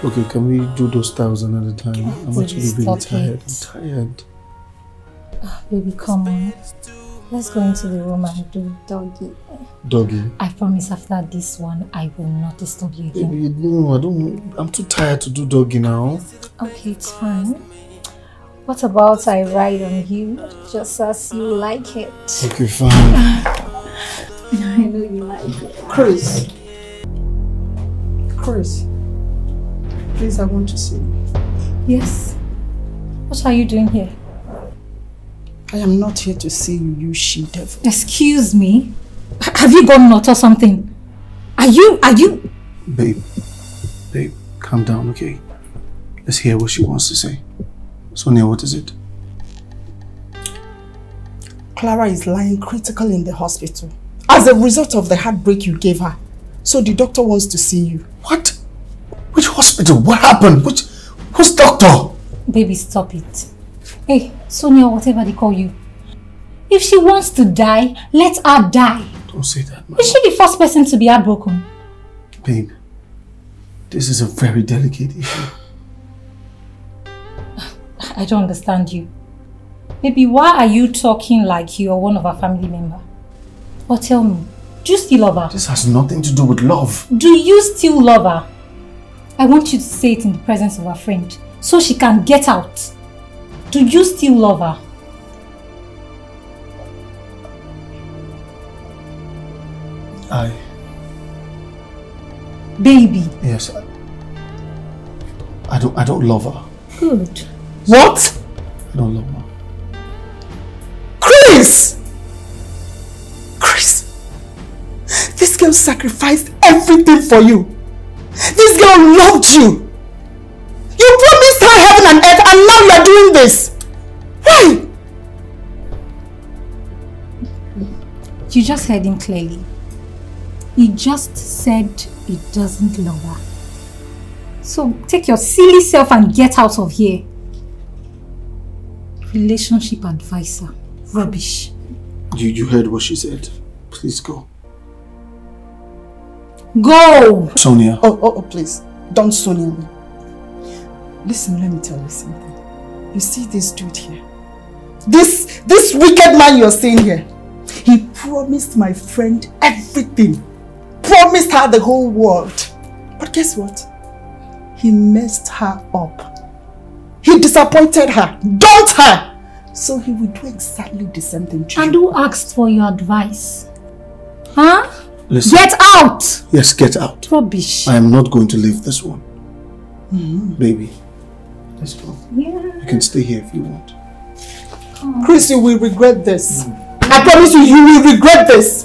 [SPEAKER 1] Okay, can we do those styles another time? I'm actually really tired.
[SPEAKER 7] it.
[SPEAKER 1] I'm tired.
[SPEAKER 7] Ah, baby, come on. Let's go into the room and do doggy.
[SPEAKER 1] Doggy.
[SPEAKER 7] I promise after this one, I will not disturb you again.
[SPEAKER 1] Baby, no, I don't. I'm too tired to do doggy now.
[SPEAKER 7] Okay, it's fine. What about I ride on you just as you like it?
[SPEAKER 1] Okay, fine.
[SPEAKER 7] I know you like it.
[SPEAKER 4] Chris. Chris. Please, I want to see you.
[SPEAKER 7] Yes. What are you doing here?
[SPEAKER 4] I am not here to see you, you she devil.
[SPEAKER 7] Excuse me. H- Have you gone nuts or something? Are you, are you?
[SPEAKER 1] Babe, babe, calm down, okay? Let's hear what she wants to say. Sonia, what is it?
[SPEAKER 4] Clara is lying critical in the hospital as a result of the heartbreak you gave her. So the doctor wants to see you.
[SPEAKER 1] What? Which hospital? What happened? Which, who's doctor?
[SPEAKER 7] Baby, stop it. Hey, Sonia, whatever they call you. If she wants to die, let her die.
[SPEAKER 1] Don't say that,
[SPEAKER 7] Is she the first person to be heartbroken?
[SPEAKER 1] babe. This is a very delicate issue.
[SPEAKER 7] I don't understand you. Baby, why are you talking like you're one of our family member? Or tell me, do you still love her?
[SPEAKER 1] This has nothing to do with love.
[SPEAKER 7] Do you still love her? I want you to say it in the presence of her friend so she can get out. Do you still love her?
[SPEAKER 1] I,
[SPEAKER 7] Baby.
[SPEAKER 1] yes, I, I don't, I don't love her.
[SPEAKER 7] Good.
[SPEAKER 4] What?
[SPEAKER 1] I don't love her.
[SPEAKER 4] Chris! Chris! This girl sacrificed everything for you. This girl loved you. You promised her heaven and earth and now you are doing this. Why?
[SPEAKER 7] You just heard him clearly. He just said he doesn't love her. So take your silly self and get out of here. Relationship advisor. Rubbish.
[SPEAKER 1] You, you heard what she said. Please go.
[SPEAKER 7] Go!
[SPEAKER 1] Sonia.
[SPEAKER 4] Oh, oh, oh, please. Don't Sonia me. Listen, let me tell you something. You see this dude here? This, this wicked man you're seeing here. He promised my friend everything. Promised her the whole world. But guess what? He messed her up. He disappointed her, dumped her. So he will do exactly the same thing to
[SPEAKER 7] And
[SPEAKER 4] you.
[SPEAKER 7] who asked for your advice? Huh?
[SPEAKER 1] Listen.
[SPEAKER 7] Get out!
[SPEAKER 1] Yes, get out.
[SPEAKER 7] Rubbish.
[SPEAKER 1] I am not going to leave this one.
[SPEAKER 4] Mm-hmm.
[SPEAKER 1] Baby, let's go.
[SPEAKER 7] Yeah.
[SPEAKER 1] You can stay here if you want.
[SPEAKER 4] Chris, you will regret this. I promise you, you will regret this.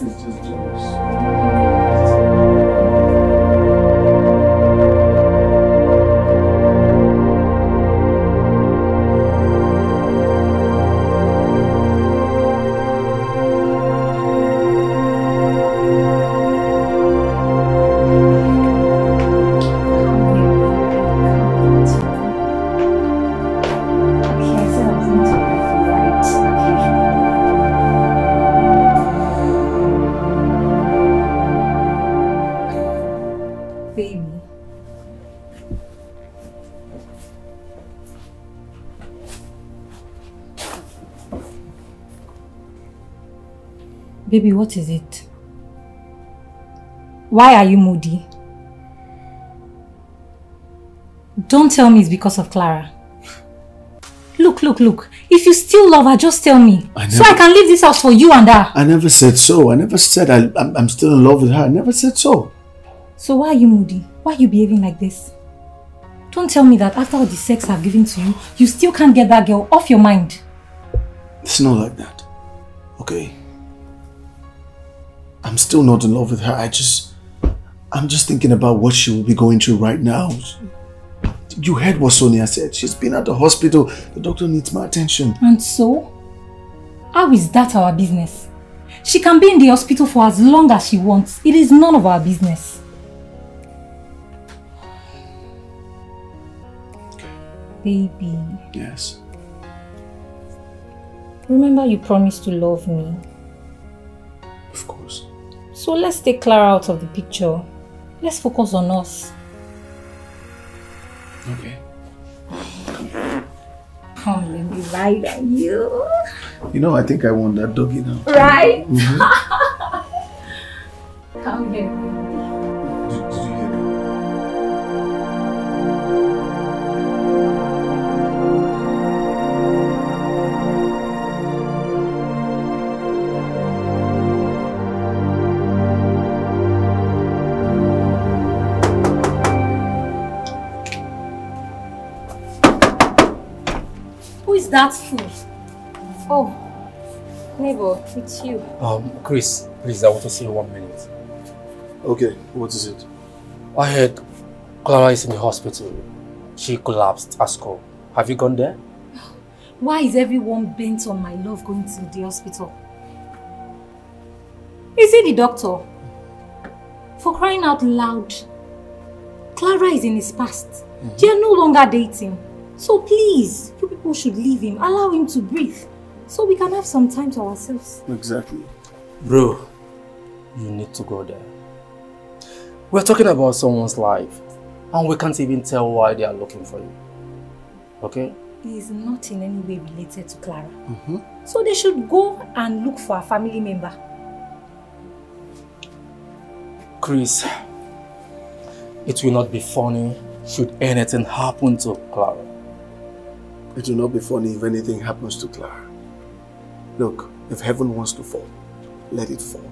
[SPEAKER 7] Baby, what is it? Why are you moody? Don't tell me it's because of Clara. Look, look, look. If you still love her, just tell me.
[SPEAKER 1] I
[SPEAKER 7] so I can leave this house for you and her.
[SPEAKER 1] I never said so. I never said I, I'm, I'm still in love with her. I never said so.
[SPEAKER 7] So why are you moody? Why are you behaving like this? Don't tell me that after all the sex I've given to you, you still can't get that girl off your mind.
[SPEAKER 1] It's not like that. Okay? I'm still not in love with her. I just. I'm just thinking about what she will be going through right now. You heard what Sonia said. She's been at the hospital. The doctor needs my attention.
[SPEAKER 7] And so? How is that our business? She can be in the hospital for as long as she wants. It is none of our business. Baby,
[SPEAKER 1] Yes.
[SPEAKER 7] remember you promised to love me.
[SPEAKER 1] Of course.
[SPEAKER 7] So let's take Clara out of the picture. Let's focus on us.
[SPEAKER 1] Okay.
[SPEAKER 7] Come, let me ride on you.
[SPEAKER 1] You know, I think I want that doggy now.
[SPEAKER 7] Right?
[SPEAKER 1] Mhm.
[SPEAKER 7] Come here. Neighbor, it's you.
[SPEAKER 3] Um, Chris, please, I want to see you one minute.
[SPEAKER 1] Okay, what is it?
[SPEAKER 3] I heard Clara is in the hospital. She collapsed at school. Have you gone there?
[SPEAKER 7] Why is everyone bent on my love going to the hospital? Is it the doctor? For crying out loud. Clara is in his past. They are no longer dating. So please, you people should leave him. Allow him to breathe. So we can have some time to ourselves.
[SPEAKER 1] Exactly.
[SPEAKER 3] Bro, you need to go there. We're talking about someone's life and we can't even tell why they are looking for you. Okay?
[SPEAKER 7] He is not in any way related to Clara.
[SPEAKER 1] Mm-hmm.
[SPEAKER 7] So they should go and look for a family member.
[SPEAKER 3] Chris, it will not be funny should anything happen to Clara.
[SPEAKER 1] It will not be funny if anything happens to Clara. Look, if heaven wants to fall, let it fall.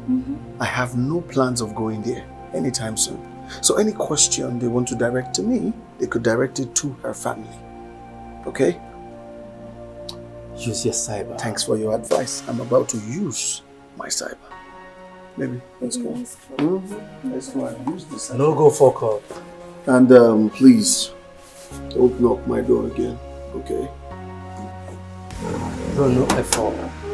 [SPEAKER 1] I have no plans of going there anytime soon. So any question they want to direct to me, they could direct it to her family. Okay?
[SPEAKER 3] Use your cyber.
[SPEAKER 1] Thanks for your advice. I'm about to use my cyber. Maybe let's go. Mhm. Let's go and use the cyber.
[SPEAKER 3] No go fuck up.
[SPEAKER 1] And um, please, don't knock my door again. Okay?
[SPEAKER 3] Bro, no effort.
[SPEAKER 4] Clara,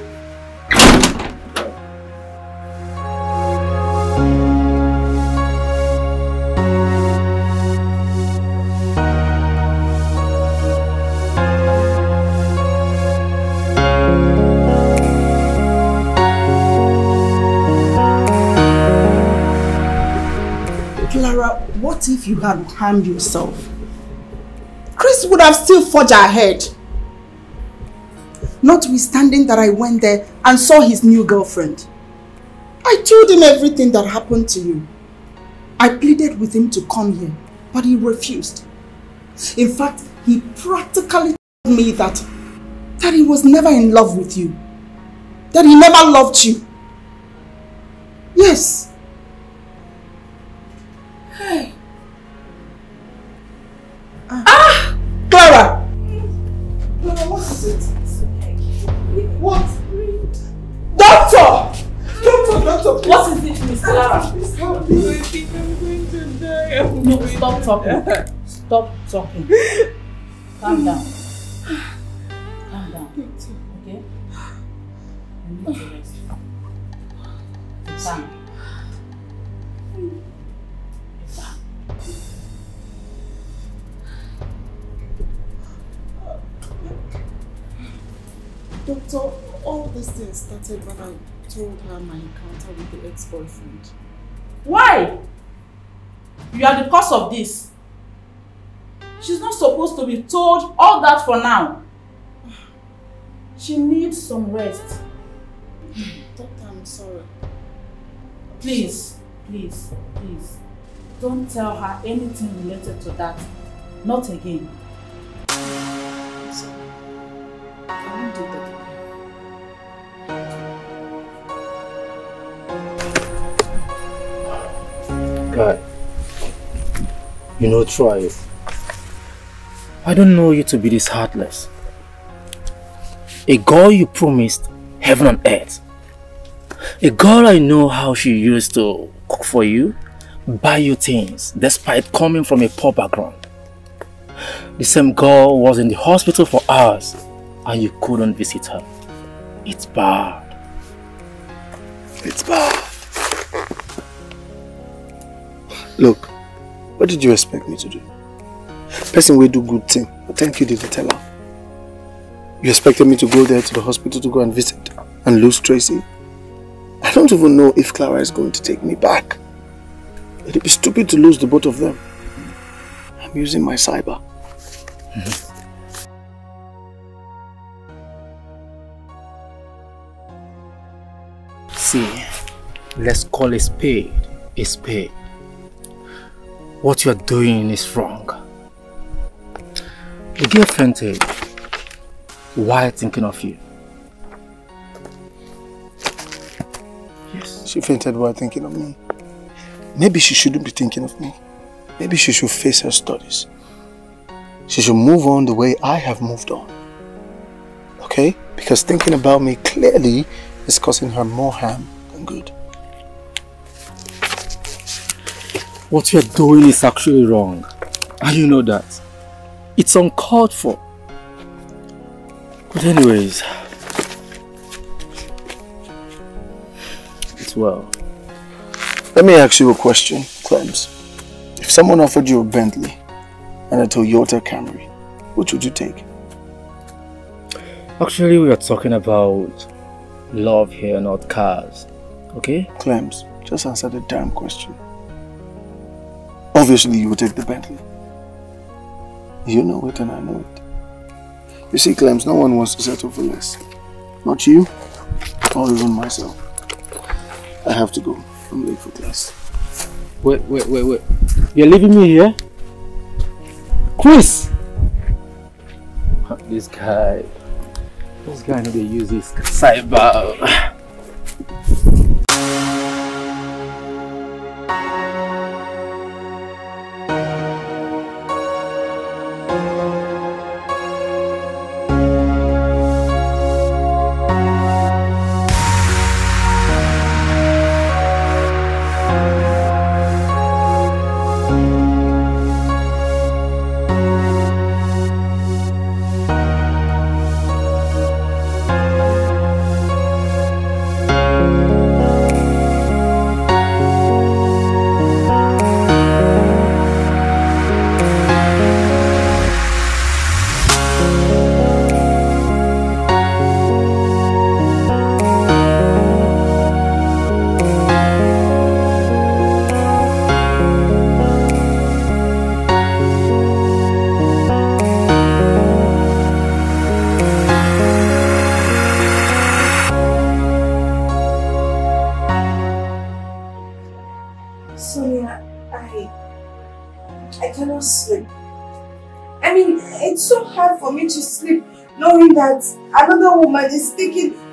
[SPEAKER 4] if you had harmed yourself? Chris would have still forged ahead. Notwithstanding that I went there and saw his new girlfriend. I told him everything that happened to you. I pleaded with him to come here, but he refused. In fact, he practically told me that, that he was never in love with you. That he never loved you. Yes. Ah! Clara! Clara, what is it? What? Doctor! Doctor, doctor,
[SPEAKER 11] What is it, Miss Clara?
[SPEAKER 4] Please help me. I'm going to die.
[SPEAKER 11] No, stop talking. Stop talking. Calm down. Calm down. Okay? You need to rest. It's fine.
[SPEAKER 4] Doctor, all this thing started when I told her my encounter with the ex-boyfriend.
[SPEAKER 11] Why? You are the cause of this. She's not supposed to be told all that for now. She needs some rest.
[SPEAKER 4] Doctor, I'm sorry.
[SPEAKER 11] Please, please, please. Don't tell her anything related to that. Not again.
[SPEAKER 3] You know, try it. I don't know you to be this heartless. A girl you promised heaven and earth. A girl I know how she used to cook for you, buy you things, despite coming from a poor background. The same girl was in the hospital for hours and you couldn't visit her. It's bad.
[SPEAKER 1] It's bad. Look, what did you expect me to do? Person will do good thing, thank you did tell her. You expected me to go there to the hospital to go and visit and lose Tracy? I don't even know if Clara is going to take me back. It'd be stupid to lose the both of them. I'm using my cyber.
[SPEAKER 3] See, let's call a spade a spade. What you are doing is wrong. The girl fainted while thinking of you.
[SPEAKER 1] Yes. She fainted while thinking of me. Maybe she shouldn't be thinking of me. Maybe she should face her studies. She should move on the way I have moved on. Okay? Because thinking about me clearly is causing her more harm than good.
[SPEAKER 3] What you're doing is actually wrong. And you know that. It's uncalled for. But anyways. It's well.
[SPEAKER 1] Let me ask you a question, Clems. If someone offered you a Bentley and a Toyota Camry, which would you take?
[SPEAKER 3] Actually, we are talking about love here, not cars. Okay?
[SPEAKER 1] Clems, just answer the damn question. Obviously, you will take the Bentley. You know it and I know it. You see, Clems, no one wants to settle for less. Not you, or even myself. I have to go. I'm late for class.
[SPEAKER 3] Wait, wait, wait, wait. You're leaving me here? Chris! This guy. This guy know they use his cyber.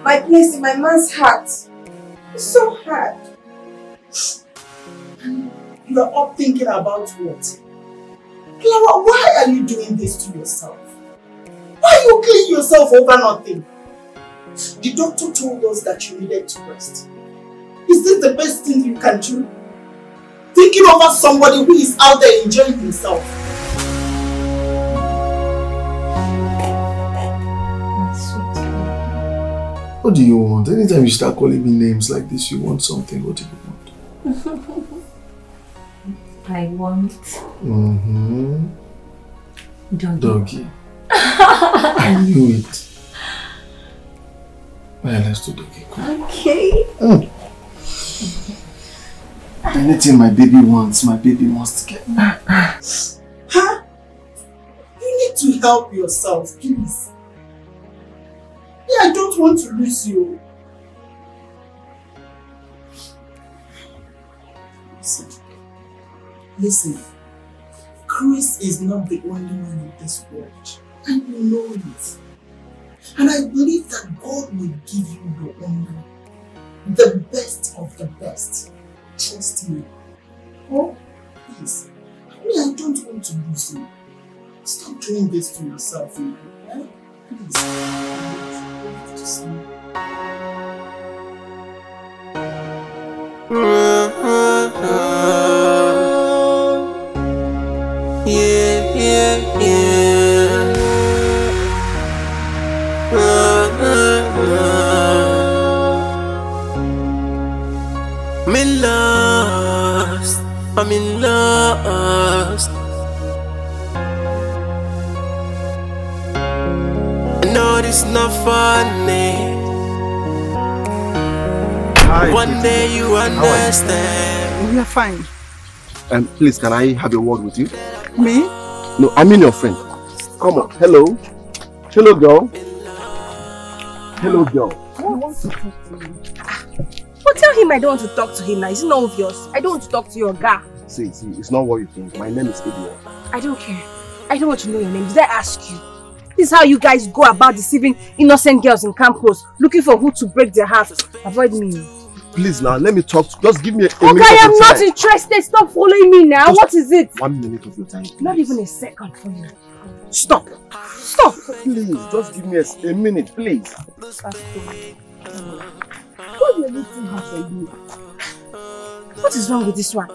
[SPEAKER 12] My place in my man's heart. It's so hard.
[SPEAKER 4] You are up thinking about what? Clara, why are you doing this to yourself? Why you clean yourself over nothing? The doctor told us that you needed to rest. Is this the best thing you can do? Thinking over somebody who is out there enjoying himself.
[SPEAKER 1] What do you want? Anytime you start calling me names like this, you want something. What do you want?
[SPEAKER 7] I want
[SPEAKER 1] Mm-hmm.
[SPEAKER 7] doggy.
[SPEAKER 1] Doggy. I knew it. Well, let's do doggy. Come.
[SPEAKER 7] Okay.
[SPEAKER 1] Mm. Anything my baby wants, my baby wants to get.
[SPEAKER 4] Huh? You need to help yourself, please. Yeah, I don't want to lose you. Listen. Listen. Chris is not the only one in this world. And you know it. And I believe that God will give you the only, the best of the best. Trust me. Oh, please. I mean, I don't want to lose you. Stop doing this to yourself, you know,
[SPEAKER 6] Yeah, yeah, yeah. I'm in lost. I'm in lost. I know it's not funny.
[SPEAKER 13] Hi,
[SPEAKER 6] One day you understand.
[SPEAKER 13] We are fine. Um, please, can I have a word with you?
[SPEAKER 14] Me?
[SPEAKER 13] No, I mean your friend. Come on. Hello. Hello, girl. Hello, girl. I want to talk to me.
[SPEAKER 2] But tell him I don't want to talk to him now. Is it not obvious? I don't want to talk to your guy.
[SPEAKER 13] See, see, it's not what you think. My name is Edward.
[SPEAKER 2] I don't care. I don't want to know your name. Did I ask you? This is how you guys go about deceiving innocent girls in campus, looking for who to break their hearts. Avoid me.
[SPEAKER 13] Please now, let me talk. To, just give me a, a
[SPEAKER 2] Okay,
[SPEAKER 13] minute I'm
[SPEAKER 2] not interested. Stop following me now.
[SPEAKER 13] Just
[SPEAKER 2] what is it?
[SPEAKER 13] One minute of your time.
[SPEAKER 2] Not even a second for you. Stop. Stop.
[SPEAKER 13] Please, just give me a, a minute, please.
[SPEAKER 2] What do you looking at for you? What is wrong with this one?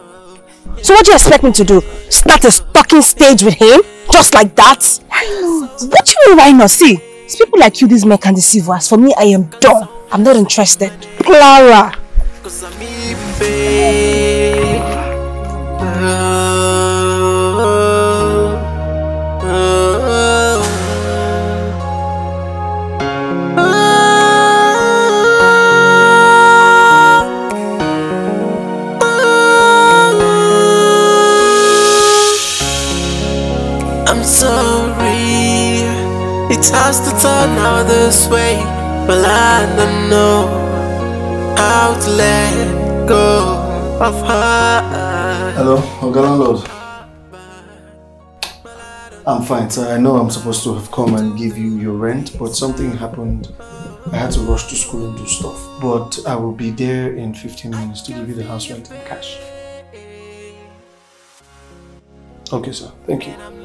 [SPEAKER 2] So what do you expect me to do? Start a stalking stage with him? Just like that? Why not? What do you mean why not? See, it's people like you these men can deceive us. For me, I am done. I'm not interested. Clara!
[SPEAKER 6] Has to turn out this way. But I don't know how to let go of her.
[SPEAKER 1] Hello, Oga Landlord. I'm fine, sir. I know I'm supposed to have come and give you your rent, but something happened. I had to rush to school and do stuff. But I will be there in 15 minutes to give you the house rent in cash. Okay, sir. Thank you.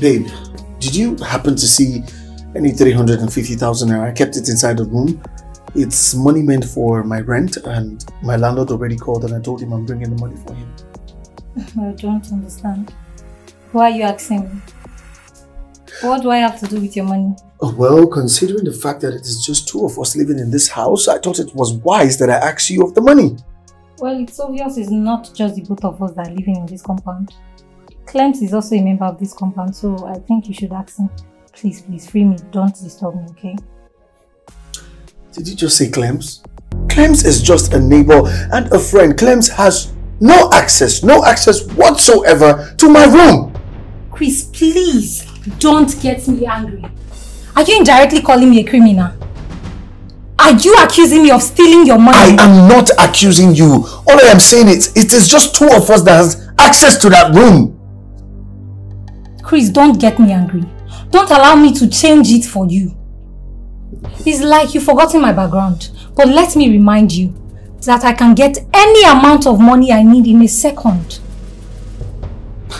[SPEAKER 1] Babe, did you happen to see any 350,000 naira? I kept it inside the room. It's money meant for my rent and my landlord already called and I told him I'm bringing the money for him.
[SPEAKER 7] I don't understand. Why are you asking me? What do I have to do with your money?
[SPEAKER 1] Oh, well, considering the fact that it is just two of us living in this house, I thought it was wise that I asked you of the money.
[SPEAKER 7] Well, it's obvious it's not just the both of us that are living in this compound. Clems is also a member of this compound, so I think you should ask him. Please, please, free me. Don't disturb me, okay?
[SPEAKER 1] Did you just say Clems? Clems is just a neighbor and a friend. Clems has no access, no access whatsoever to my room.
[SPEAKER 7] Chris, please don't get me angry. Are you indirectly calling me a criminal? Are you accusing me of stealing your money?
[SPEAKER 1] I am not accusing you. All I am saying is, it is just two of us that has access to that room.
[SPEAKER 7] Chris, don't get me angry. Don't allow me to change it for you. It's like you've forgotten my background. But let me remind you that I can get any amount of money I need in a second.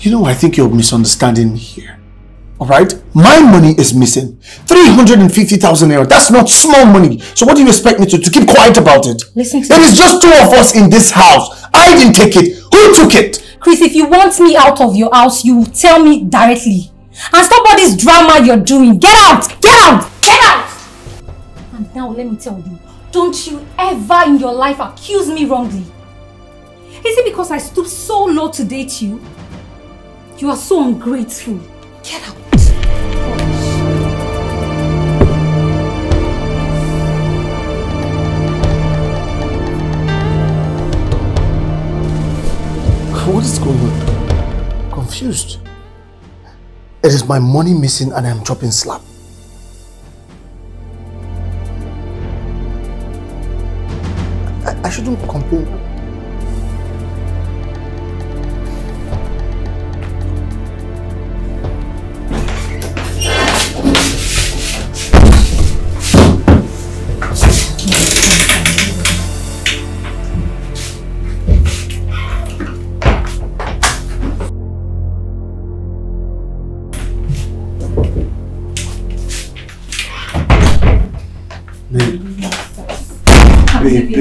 [SPEAKER 1] You know, I think you're misunderstanding me here. Alright? My money is missing. 350,000 naira. That's not small money. So what do you expect me to, to keep quiet about it?
[SPEAKER 7] Listen to
[SPEAKER 1] There is just two of us in this house. I didn't take it. Who took it?
[SPEAKER 7] Chris, if you want me out of your house, you tell me directly. And stop all this drama you're doing. Get out! Get out! Get out! And now let me tell you, don't you ever in your life accuse me wrongly. Is it because I stooped so low to date you? You are so ungrateful. Get out.
[SPEAKER 1] What is going on? Confused. It is my money missing and I'm dropping slap. I, I shouldn't complain.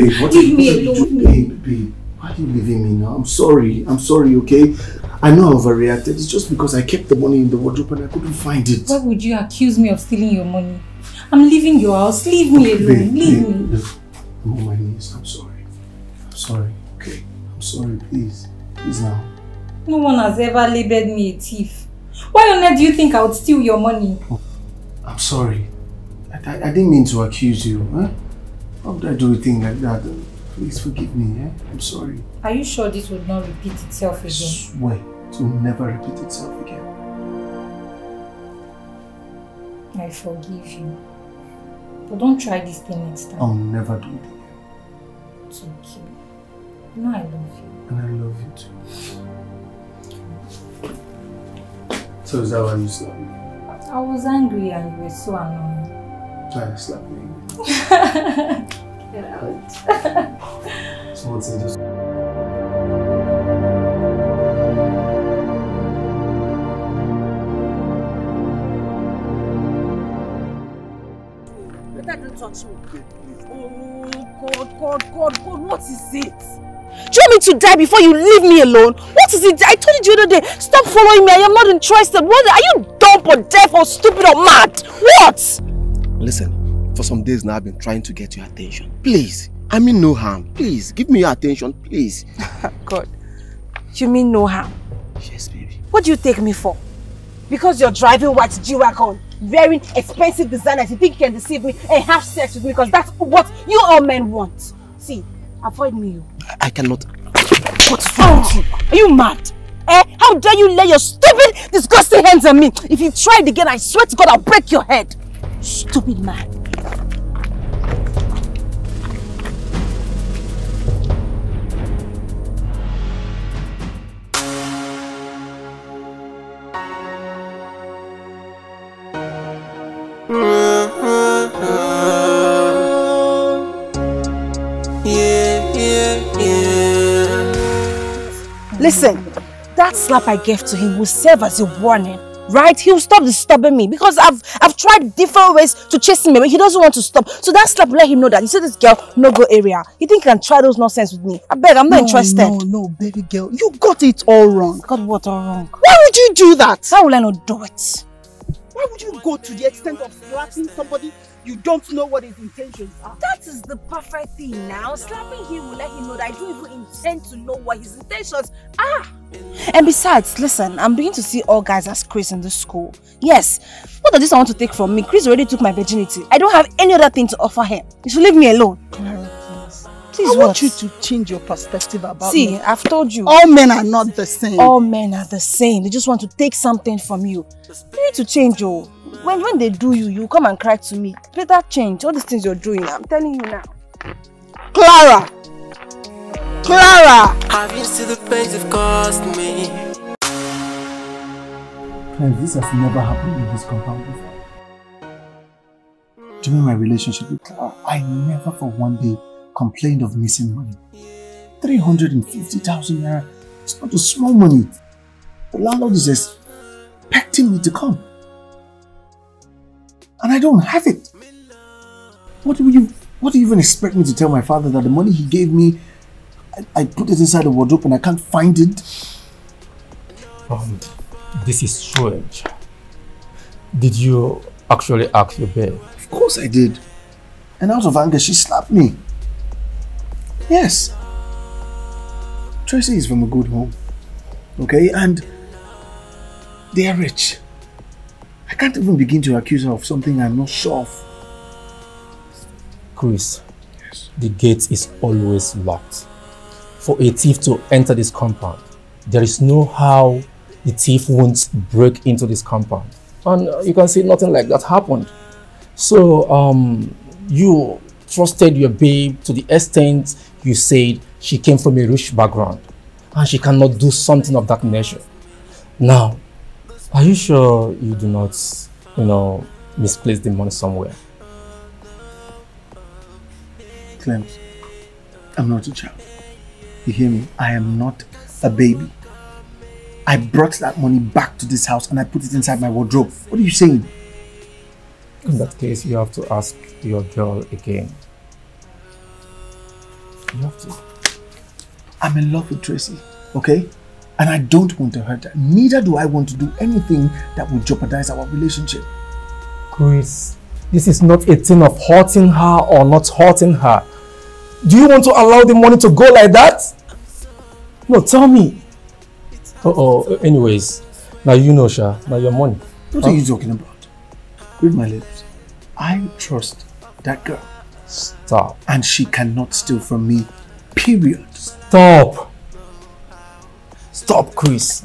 [SPEAKER 1] Babe,
[SPEAKER 7] leave
[SPEAKER 1] what
[SPEAKER 7] leave me alone.
[SPEAKER 1] Babe, babe, why are you leaving me now? I'm sorry. I'm sorry, okay? I know I overreacted. It's just because I kept the money in the wardrobe and I couldn't find it.
[SPEAKER 7] Why would you accuse me of stealing your money? I'm leaving your house. Leave me alone.
[SPEAKER 1] Babe,
[SPEAKER 7] leave
[SPEAKER 1] babe,
[SPEAKER 7] me.
[SPEAKER 1] I'm on my knees. I'm sorry. I'm sorry, okay? I'm sorry, please. Please now.
[SPEAKER 7] No one has ever labeled me a thief. Why on earth do you think I would steal your money?
[SPEAKER 1] I'm sorry. I, I, I didn't mean to accuse you. Huh? How would I do a thing like that? Please forgive me. Eh? I'm sorry.
[SPEAKER 7] Are you sure this would not repeat itself again?
[SPEAKER 1] Swear it will never repeat itself again.
[SPEAKER 7] I forgive you. But don't try this thing next time.
[SPEAKER 1] I'll never do it again.
[SPEAKER 7] It's okay. You know I love you.
[SPEAKER 1] And I love you too. So is that why you slapped me?
[SPEAKER 7] I was angry and you were so annoying.
[SPEAKER 1] Try to slap me.
[SPEAKER 7] Get out.
[SPEAKER 1] So what's it just...
[SPEAKER 2] Don't. Oh, God, God, God, God, what is it? Do you want me to die before you leave me alone? What is it? I told you the other day, stop following me. I am not interested. What? Are you dumb or deaf or stupid or mad? What?
[SPEAKER 13] Listen, for some days now I've been trying to get your attention. Please, I mean no harm. Please, give me your attention, please.
[SPEAKER 2] God, you mean no harm?
[SPEAKER 13] Yes, baby.
[SPEAKER 2] What do you take me for? Because you're driving white G-Wagon, wearing expensive designers, you think you can deceive me and have sex with me because that's what you all men want. See, avoid me. you.
[SPEAKER 13] I cannot.
[SPEAKER 2] What's wrong with you? Are you mad? Eh? How dare you lay your stupid, disgusting hands on me? If you try it again, I swear to God, I'll break your head. Stupid man. Listen, that slap I gave to him will serve as a warning, right? He'll stop disturbing me because I've I've tried different ways to chase him away. He doesn't want to stop. So that slap let him know that you see this girl, no go area. You think you can try those nonsense with me? I beg, I'm not
[SPEAKER 4] no,
[SPEAKER 2] interested.
[SPEAKER 4] No, no, baby girl. You got it all wrong.
[SPEAKER 2] Got what all wrong?
[SPEAKER 4] Why would you do that?
[SPEAKER 2] How will I not do it?
[SPEAKER 4] Why would you go to the extent of slapping somebody you don't know what his intentions are?
[SPEAKER 2] That is the perfect thing now. Slapping him will let him know that I don't even intend to know what his intentions are. And besides, listen, I'm beginning to see all guys as Chris in this school. Yes, what does this want to take from me? Chris already took my virginity. I don't have any other thing to offer him. You should leave me alone. Please,
[SPEAKER 4] I want you to change your perspective about
[SPEAKER 2] See,
[SPEAKER 4] me.
[SPEAKER 2] I've told you.
[SPEAKER 4] All men are not the same.
[SPEAKER 2] All men are the same. They just want to take something from you. You need to change, oh. When, when they do you, you come and cry to me. Better change. All these things you're doing, I'm telling you now.
[SPEAKER 4] Clara! Clara!
[SPEAKER 6] I've used to the pains it cost me.
[SPEAKER 1] Clarence, this has never happened in this compound before. During my relationship with Clara, I never for one day complained of missing money. 350,000 naira is not a small money. The landlord is expecting me to come. And I don't have it. What do you what do you even expect me to tell my father that the money he gave me I, I put it inside the wardrobe and I can't find it?
[SPEAKER 3] Um, this is strange. Did you actually ask your babe?
[SPEAKER 1] Of course I did. And out of anger, she slapped me. Yes. Tracy is from a good home. Okay? And they are rich. I can't even begin to accuse her of something I'm not sure of.
[SPEAKER 3] Chris, the gate is always locked. For a thief to enter this compound, there is no how the thief won't break into this compound. And uh, you can see nothing like that happened. So, um, you trusted your babe to the extent you said she came from a rich background and she cannot do something of that nature. Now, are you sure you do not, you know, misplace the money somewhere?
[SPEAKER 1] Clems, I'm not a child. You hear me? I am not a baby. I brought that money back to this house and I put it inside my wardrobe. What are you saying?
[SPEAKER 3] In that case, you have to ask your girl again.
[SPEAKER 1] You have to. I'm in love with Tracy, okay? And I don't want to hurt her. Neither do I want to do anything that would jeopardize our relationship.
[SPEAKER 3] Chris, this is not a thing of hurting her or not hurting her. Do you want to allow the money to go like that? No, tell me. Uh oh, anyways, now you know, Sha. Now your money.
[SPEAKER 1] What
[SPEAKER 3] Huh?
[SPEAKER 1] are you talking about? Read my lips. I trust that girl.
[SPEAKER 3] Stop.
[SPEAKER 1] And she cannot steal from me, period.
[SPEAKER 3] Stop. Stop, Chris.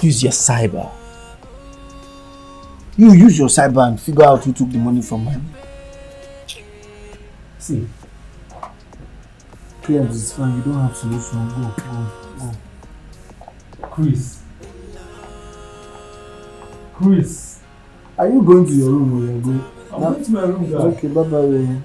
[SPEAKER 3] Use your cyber.
[SPEAKER 1] You use your cyber and figure out who took the money from me.
[SPEAKER 3] See.
[SPEAKER 1] Clear is fine. You don't have solution. Go, go, go.
[SPEAKER 3] Chris. Chris.
[SPEAKER 1] Are you going to your room or you're going?
[SPEAKER 3] I'm going to my room, guy.
[SPEAKER 1] Okay, bye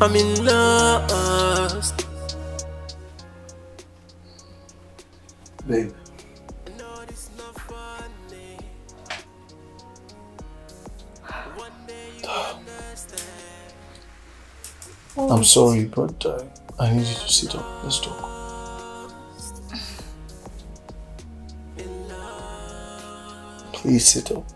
[SPEAKER 6] I'm in lost.
[SPEAKER 1] Babe. I'm sorry, but uh, I need you to sit up. Let's talk. Please sit up.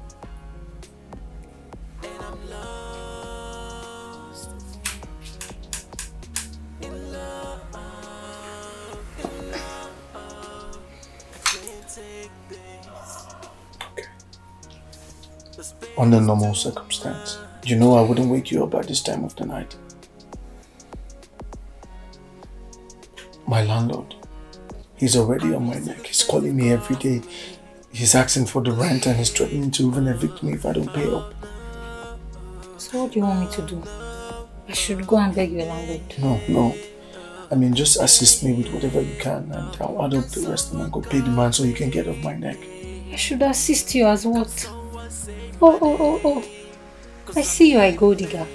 [SPEAKER 1] Under normal circumstance, you know I wouldn't wake you up at this time of the night. My landlord, he's already on my neck. He's calling me every day. He's asking for the rent and he's threatening to even evict me if I don't pay up.
[SPEAKER 7] So what do you want me to do? I should go and beg your landlord.
[SPEAKER 1] No, no. I mean, just assist me with whatever you can and I'll add up the rest and I'll go pay the man so you can get off my neck.
[SPEAKER 7] I should assist you as what? Oh, oh, oh, oh. I see you are a gold digger.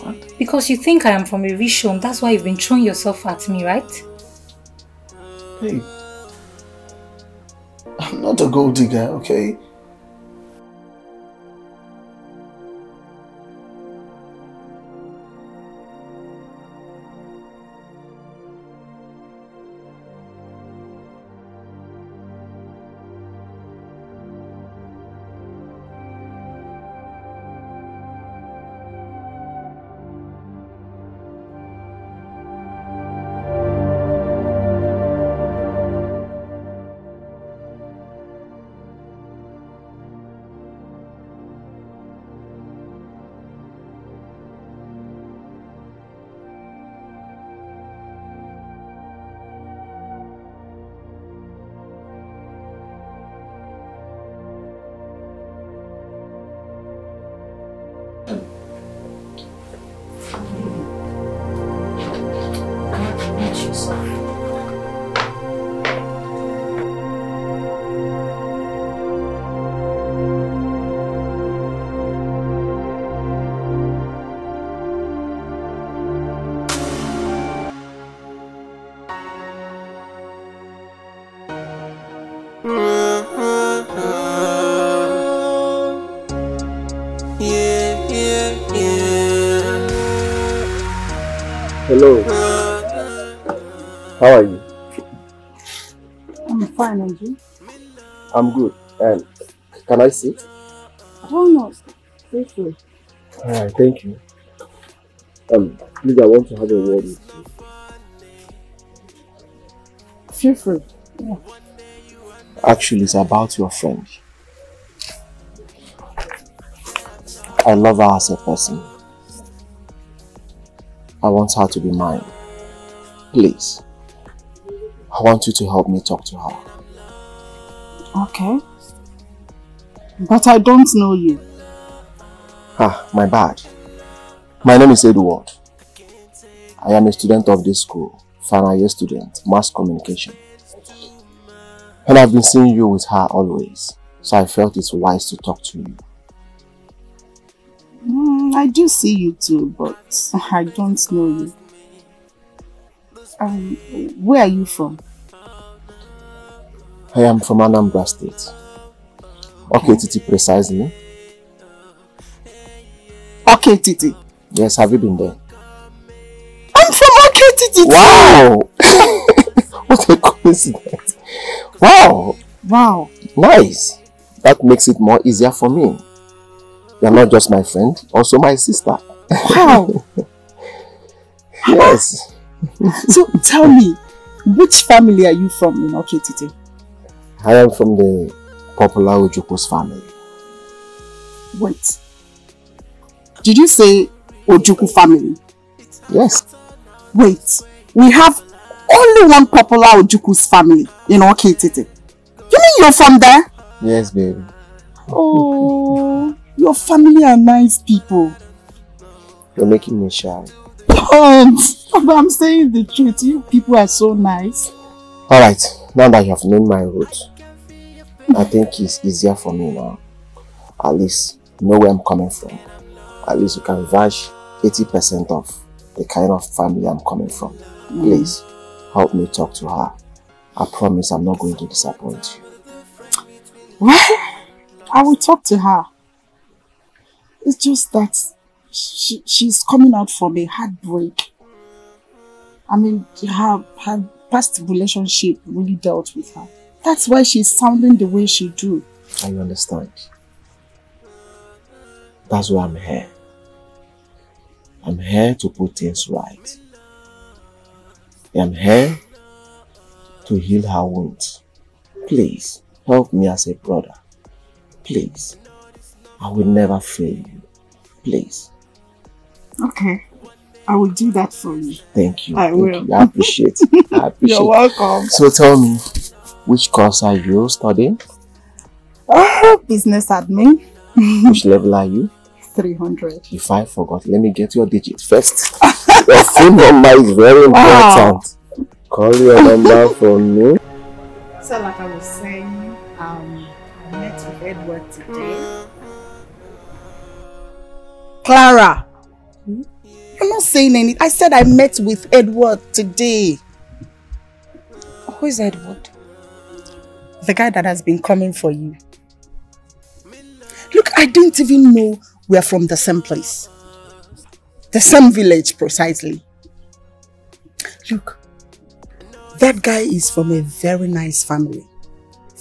[SPEAKER 1] What?
[SPEAKER 7] Because you think I am from a rich home, that's why you've been throwing yourself at me, right?
[SPEAKER 1] Hey, I'm not a gold digger, okay?
[SPEAKER 5] Can I sit?
[SPEAKER 4] Oh no, feel free.
[SPEAKER 5] Alright, thank you. Um, please, I want to have a word with you.
[SPEAKER 4] Feel free. Yeah.
[SPEAKER 5] Actually, it's about your friend. I love her as a person. I want her to be mine. Please. I want you to help me talk to her.
[SPEAKER 4] Okay. But I don't know you.
[SPEAKER 5] Ah, my bad. My name is Edward. I am a student of this school, final year student, mass communication. And I've been seeing you with her always. So I felt it's wise to talk to you.
[SPEAKER 4] Mm, I do see you too, but I don't know you. Um, where are you from?
[SPEAKER 5] I am from Anambra State. Okay, Titi, precisely.
[SPEAKER 4] Okay, Titi.
[SPEAKER 5] Yes, have you been there?
[SPEAKER 4] I'm from Okay, Titi.
[SPEAKER 5] Wow! what a coincidence. Wow!
[SPEAKER 4] Wow.
[SPEAKER 5] Nice. That makes it more easier for me. You're not just my friend, also my sister.
[SPEAKER 4] Wow.
[SPEAKER 5] yes.
[SPEAKER 4] so tell me, which family are you from in Okay, Titi?
[SPEAKER 5] I am from the popular Ojukwu's family.
[SPEAKER 4] Wait. Did you say Ojukwu family?
[SPEAKER 5] Yes.
[SPEAKER 4] Wait. We have only one popular Ojukwu's family in Okay, Titi. You mean you're from there?
[SPEAKER 5] Yes, baby.
[SPEAKER 4] Oh, your family are nice people.
[SPEAKER 5] You're making me shy.
[SPEAKER 4] Um, but I'm saying the truth. You people are so nice.
[SPEAKER 5] Alright, now that you have known my route, I think it's easier for me now. At least know where I'm coming from. At least you can vouch 80% of the kind of family I'm coming from.
[SPEAKER 4] Mm.
[SPEAKER 5] Please, help me talk to her. I promise I'm not going to disappoint you.
[SPEAKER 4] Well, I will talk to her. It's just that she, she's coming out from a heartbreak. I mean, her, her past relationship really dealt with her. That's why she's sounding the way she do.
[SPEAKER 5] I understand. That's why I'm here. I'm here to put things right. I'm here to heal her wounds. Please, help me as a brother. Please. I will never fail you. Please.
[SPEAKER 4] Okay. I will do that for you.
[SPEAKER 5] Thank you.
[SPEAKER 4] I
[SPEAKER 5] Thank
[SPEAKER 4] will.
[SPEAKER 5] you. I appreciate it. I appreciate
[SPEAKER 4] You're welcome.
[SPEAKER 5] So tell me, which course are you studying?
[SPEAKER 4] Oh, business admin.
[SPEAKER 5] Which level are you?
[SPEAKER 4] 300.
[SPEAKER 5] If I forgot, let me get your digit first. your phone number is very
[SPEAKER 4] Wow.
[SPEAKER 5] important. Call your number for me.
[SPEAKER 4] So like I was saying, um, I met with Edward today. Clara! I'm not saying anything. I said I met with Edward today.
[SPEAKER 2] Who is Edward?
[SPEAKER 4] The guy that has been coming for you. Look, I didn't even know we're from the same place. The same village, precisely. Look, that guy is from a very nice family.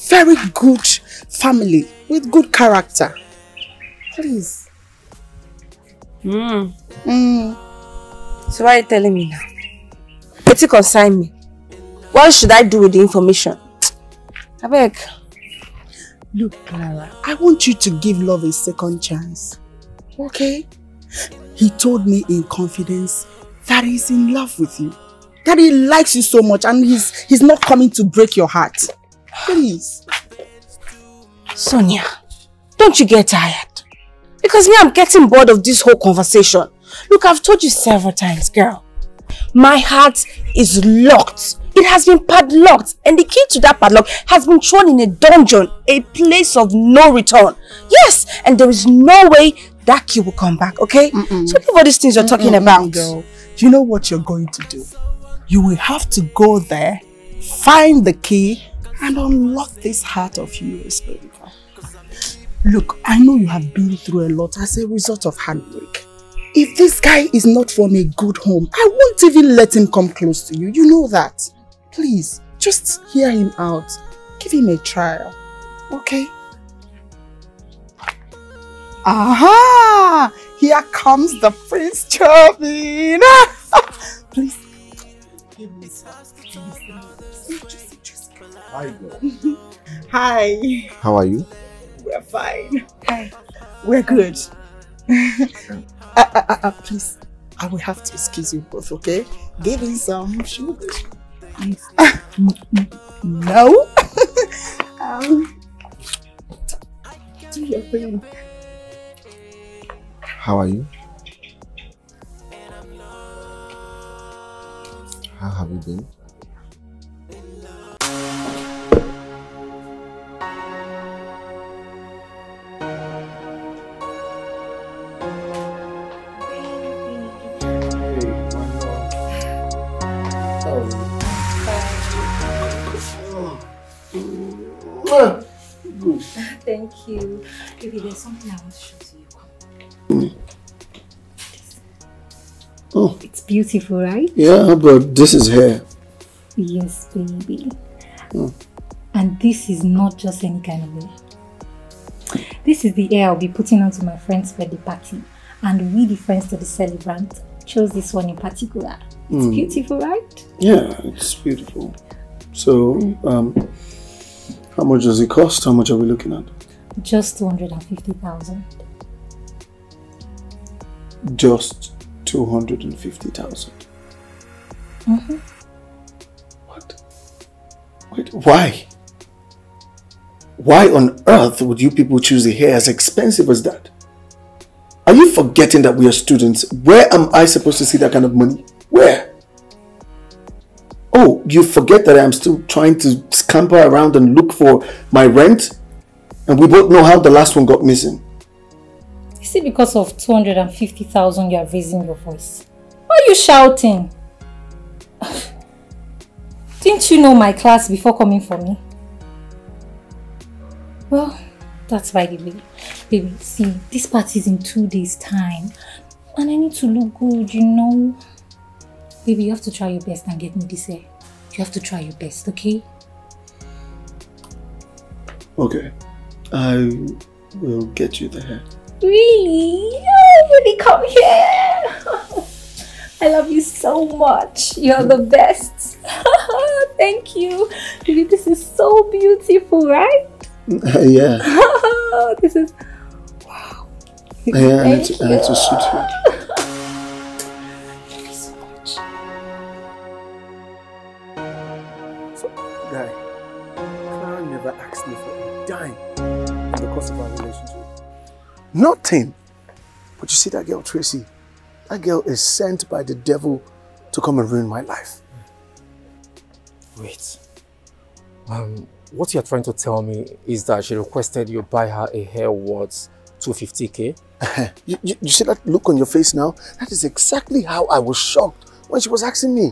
[SPEAKER 4] Very good family with good character. Please.
[SPEAKER 2] Hmm.
[SPEAKER 4] Mm.
[SPEAKER 2] So why are you telling me now? You consign me? What should I do with the information? I beg.
[SPEAKER 4] Look, Clara, I want you to give love a second chance. Okay? He told me in confidence that he's in love with you. That he likes you so much and he's he's not coming to break your heart. Please.
[SPEAKER 2] Sonia, don't you get tired? Because me, I'm getting bored of this whole conversation. Look, I've told you several times, girl. My heart is locked. It has been padlocked. And the key to that padlock has been thrown in a dungeon, a place of no return. Yes, and there is no way that key will come back, okay? So leave all these things you're talking
[SPEAKER 4] Mm-mm,
[SPEAKER 2] about.
[SPEAKER 4] Girl, you know what you're going to do? You will have to go there, find the key, and unlock this heart of yours, baby girl. Look, I know you have been through a lot as a result of heartbreak. If this guy is not from a good home, I won't even let him come close to you. You know that. Please, just hear him out. Give him a trial. Okay? Aha! Here comes the Prince Charming! Please. Give me some. Just, just.
[SPEAKER 5] Hi, girl.
[SPEAKER 4] Hi.
[SPEAKER 5] How are you?
[SPEAKER 4] We're fine. Hi. We're good. uh, uh, uh, uh, please, I will have to excuse you both, okay? Give me some sugar. No. um, do your thing.
[SPEAKER 5] How are you? How have you been?
[SPEAKER 7] Thank you. Baby, there's something I want to show to you.
[SPEAKER 1] Mm. Oh,
[SPEAKER 7] It's beautiful, right?
[SPEAKER 1] yeah, but this is hair.
[SPEAKER 7] Yes, baby.
[SPEAKER 1] Mm.
[SPEAKER 7] And this is not just any kind of hair. This is the hair I'll be putting onto my friend's birthday party. And we, the friends to the celebrant, chose this one in particular. It's
[SPEAKER 1] Mm.
[SPEAKER 7] beautiful, right?
[SPEAKER 1] Yeah, it's beautiful. So, um, how much does it cost? How much are we looking at?
[SPEAKER 7] Just 250,000.
[SPEAKER 1] Just 250,000.
[SPEAKER 7] Mm-hmm. What?
[SPEAKER 1] Wait, why? Why on earth would you people choose a hair as expensive as that? Are you forgetting that we are students? Where am I supposed to see that kind of money? Where? Oh, you forget that I'm still trying to scamper around and look for my rent? And we both know how the last one got missing.
[SPEAKER 7] Is it because of 250,000 you are raising your voice? Why are you shouting? Didn't you know my class before coming for me? Well, that's by the way. Baby, see, this party is in two days' time. And I need to look good, you know? Baby, you have to try your best and get me this hair. You have to try your best, okay?
[SPEAKER 1] Okay. I will get you the hair.
[SPEAKER 7] Really? Oh, baby, come here. I love you so much. You're the best. Thank you. Baby, this is so beautiful, right?
[SPEAKER 1] Uh, yeah.
[SPEAKER 7] this is Wow.
[SPEAKER 1] Yeah, I need
[SPEAKER 7] Thank
[SPEAKER 1] to, I need to suit Nothing. But you see that girl, Tracy? That girl is sent by the devil to come and ruin my life.
[SPEAKER 3] Wait. Um, what you're trying to tell me is that she requested you buy her a hair worth 250k?
[SPEAKER 1] You, you, you see that look on your face now? That is exactly how I was shocked when she was asking me.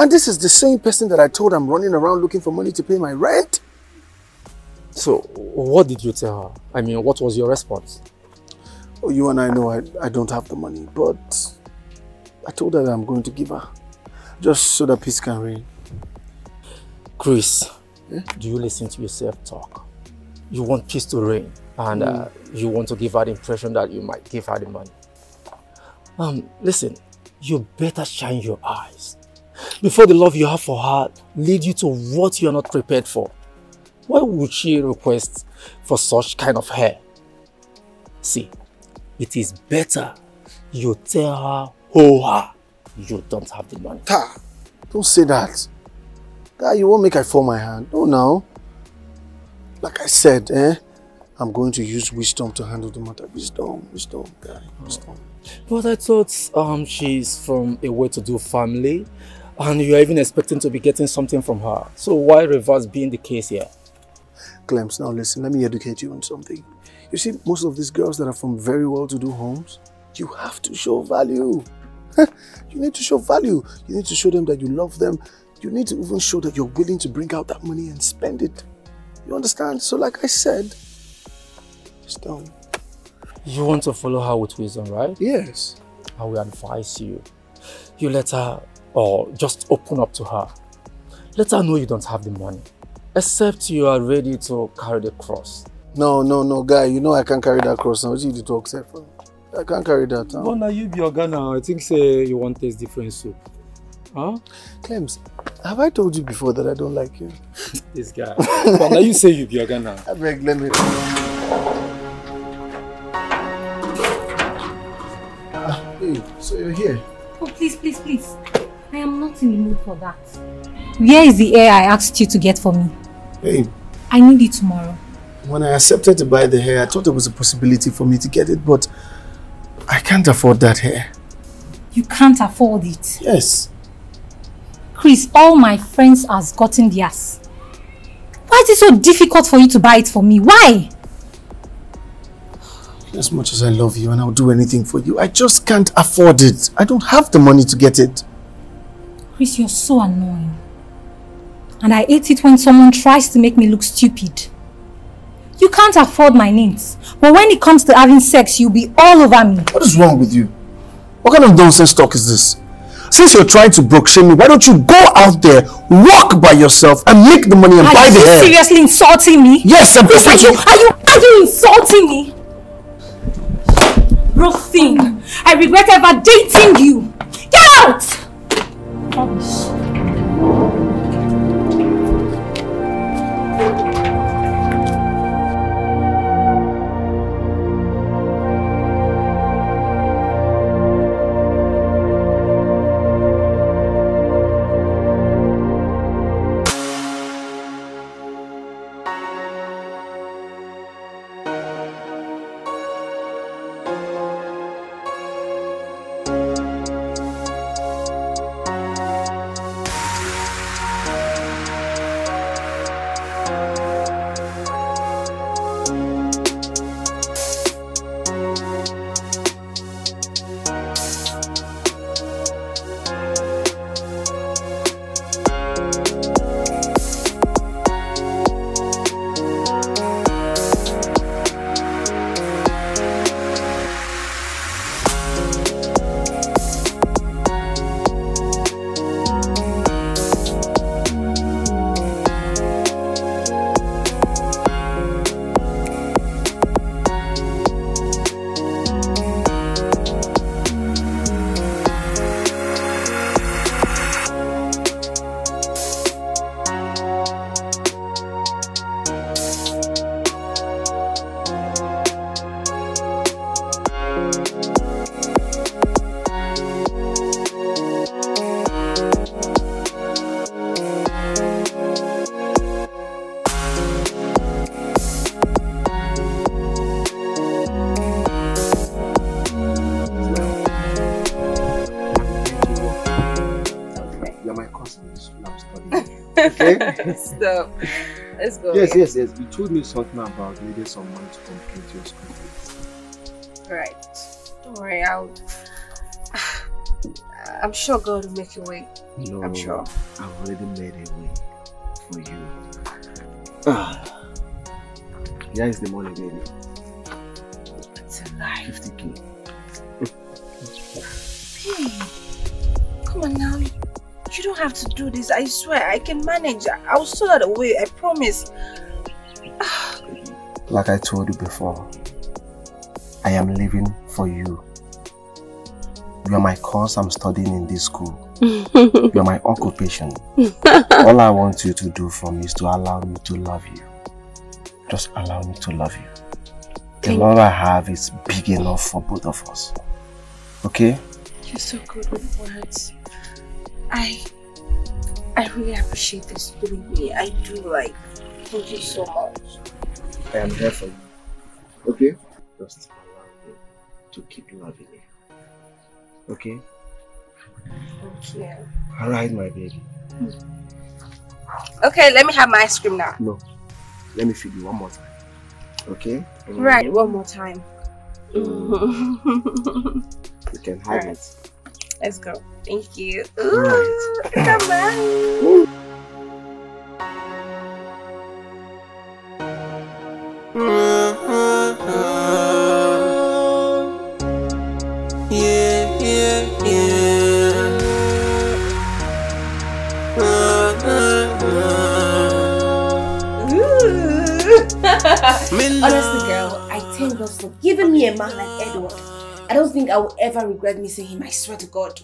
[SPEAKER 1] And this is the same person that I told I'm running around looking for money to pay my rent.
[SPEAKER 3] So, what did you tell her? I mean, what was your response?
[SPEAKER 1] Oh, you and I know I, I don't have the money, but I told her that I'm going to give her. Just so that peace can reign.
[SPEAKER 3] Chris, do you listen to yourself talk? You want peace to reign and uh, you want to give her the impression that you might give her the money. Um, listen, you better shine your eyes before the love you have for her lead you to what you are not prepared for. Why would she request for such kind of hair? See, it is better you tell her, oh her, you don't have the money.
[SPEAKER 1] Ta! Don't say that. Guy, you won't make I fall my hand. No, now. Like I said, eh? I'm going to use wisdom to handle the matter. Wisdom, wisdom, guy, wisdom.
[SPEAKER 3] But I thought um, she's from a well-to-do family and you're even expecting to be getting something from her. So why reverse being the case here?
[SPEAKER 1] Clems, now listen, let me educate you on something. You see, most of these girls that are from very well-to-do homes, you have to show value. you need to show value. You need to show them that you love them. You need to even show that you're willing to bring out that money and spend it. You understand? So like I said, wisdom.
[SPEAKER 3] You want to follow her with wisdom, right?
[SPEAKER 1] Yes.
[SPEAKER 3] I will advise you. You let her, or just open up to her. Let her know you don't have the money, except you are ready to carry the cross.
[SPEAKER 1] No, no, no, guy, you know I can't carry that cross now. What you do talk, sir? I can't carry that. Huh?
[SPEAKER 3] But now you be organ now. I think say you want taste different soup. Huh?
[SPEAKER 1] Clems, have I told you before that I don't like you?
[SPEAKER 3] This guy. but now you say you be organ now.
[SPEAKER 1] I beg, let me. Ah, hey, so you're here?
[SPEAKER 7] Oh, please, please, please. I am not in the mood for that. Where is the air I asked you to get for me?
[SPEAKER 1] Hey,
[SPEAKER 7] I need it tomorrow.
[SPEAKER 1] When I accepted to buy the hair, I thought there was a possibility for me to get it, but I can't afford that hair.
[SPEAKER 7] You can't afford it.
[SPEAKER 1] Yes.
[SPEAKER 7] Chris, all my friends has gotten theirs. Why is it so difficult for you to buy it for me? Why?
[SPEAKER 1] As much as I love you and I'll do anything for you, I just can't afford it. I don't have the money to get it.
[SPEAKER 7] Chris, you're so annoying. And I hate it when someone tries to make me look stupid. You can't afford my needs. But when it comes to having sex, you'll be all over me.
[SPEAKER 1] What is wrong with you? What kind of nonsense talk is this? Since you're trying to broke shame me, why don't you go out there, walk by yourself, and make the money and
[SPEAKER 7] Are
[SPEAKER 1] buy the hair?
[SPEAKER 7] Are you seriously insulting me?
[SPEAKER 1] Yes, I'm
[SPEAKER 7] Yes, are you, are you, are you insulting me? Rothine, I regret ever dating you. Get out! Rubbish.
[SPEAKER 15] Let's go.
[SPEAKER 13] Yes, yes, yes. You told me something about needing some money to complete your school.
[SPEAKER 15] Right. Don't worry. I'll. I'm sure God will make a way.
[SPEAKER 13] No,
[SPEAKER 15] I'm sure.
[SPEAKER 13] I've already made a way for you. Ah. Here is the money, baby.
[SPEAKER 15] Have to do this. I swear, I can manage. I'll sort that away. I promise.
[SPEAKER 13] Like I told you before, I am living for you. You are my course I'm studying in this school. you are my occupation. All I want you to do for me is to allow me to love you. Just allow me to love you. The
[SPEAKER 15] Thank
[SPEAKER 13] love I have is big enough for both of us. Okay?
[SPEAKER 15] You're so good with words. I I really appreciate this. Believe me, I do like. Thank you so much.
[SPEAKER 13] I am here for you. Okay? Just allow me to keep loving you. Okay?
[SPEAKER 15] Thank you.
[SPEAKER 13] Alright, my baby.
[SPEAKER 15] Okay, let me have my ice cream now.
[SPEAKER 13] No. Let me feed you one more time. Okay?
[SPEAKER 15] Right, one more time.
[SPEAKER 13] You can have
[SPEAKER 15] Alright.
[SPEAKER 13] it.
[SPEAKER 15] Let's go. Thank you. Ooh, come on.
[SPEAKER 6] Yeah, yeah, yeah.
[SPEAKER 2] Honestly, girl, I thank God for giving me a man like Edward. I don't think I will ever regret missing him, I swear to God.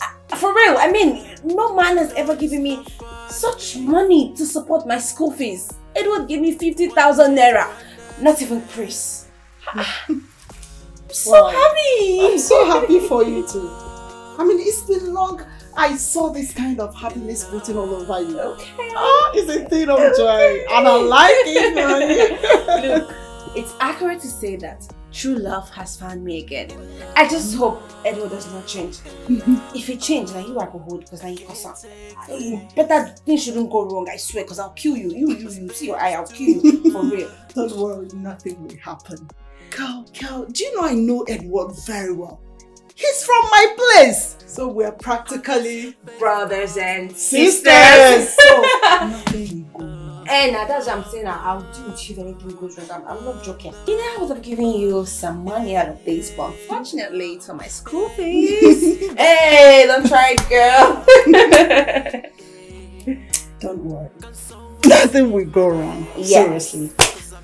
[SPEAKER 2] I- For real, I mean, no man has ever given me such money to support my school fees. Edward gave me 50,000 naira. Not even Chris. I'm so
[SPEAKER 4] Wow.
[SPEAKER 2] happy.
[SPEAKER 4] I'm so happy for you too. I mean, it's been long. I saw this kind of happiness written all over you.
[SPEAKER 2] Okay.
[SPEAKER 4] Oh, it's a thing of joy. And I like it, man.
[SPEAKER 2] Look, it's accurate to say that true love has found me again. I just hope Edward does not change. if he change, now you are hold because now you cause up. Better things shouldn't go wrong, I swear, because I'll kill you. You, you, you see your eye, I'll kill you for real.
[SPEAKER 4] Don't worry, nothing will happen. Girl, girl, do you know I know Edward very well? He's from my place. So we're practically
[SPEAKER 2] brothers and
[SPEAKER 4] sisters. so nothing will go wrong.
[SPEAKER 15] And uh, that's what I'm saying. I'll do with you if anything goes wrong. I'm, I'm not joking. You know, I would have given you some money out of this, but unfortunately, it's on my school fees. hey, don't try it, girl.
[SPEAKER 4] Don't worry. Nothing will go wrong.
[SPEAKER 15] Yes.
[SPEAKER 4] Seriously.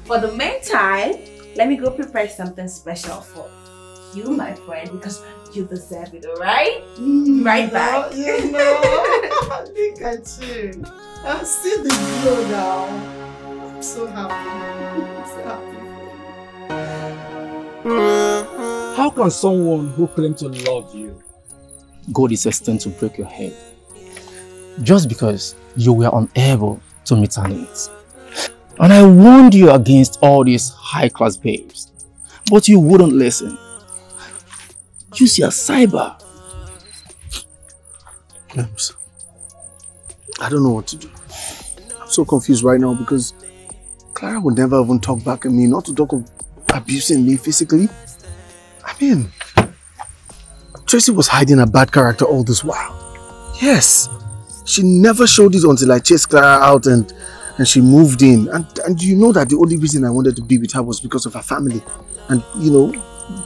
[SPEAKER 15] For the meantime, let me go prepare something special for you, my friend, because you deserve it, alright? Mm-hmm. right back.
[SPEAKER 4] You know, look at you. I see the glow now. I'm so happy. I'm so happy.
[SPEAKER 3] How can someone who claims to love you go this extent to break your head? Just because you were unable to meet her needs. And I warned you against all these high-class babes, but you wouldn't listen. Use your cyber.
[SPEAKER 1] I don't know what to do. I'm so confused right now because Clara would never even talk back at me, not to talk of abusing me physically. I mean, Tracy was hiding a bad character all this while. Yes, she never showed it until I chased Clara out and and she moved in. And and you know that the only reason I wanted to be with her was because of her family. And you know,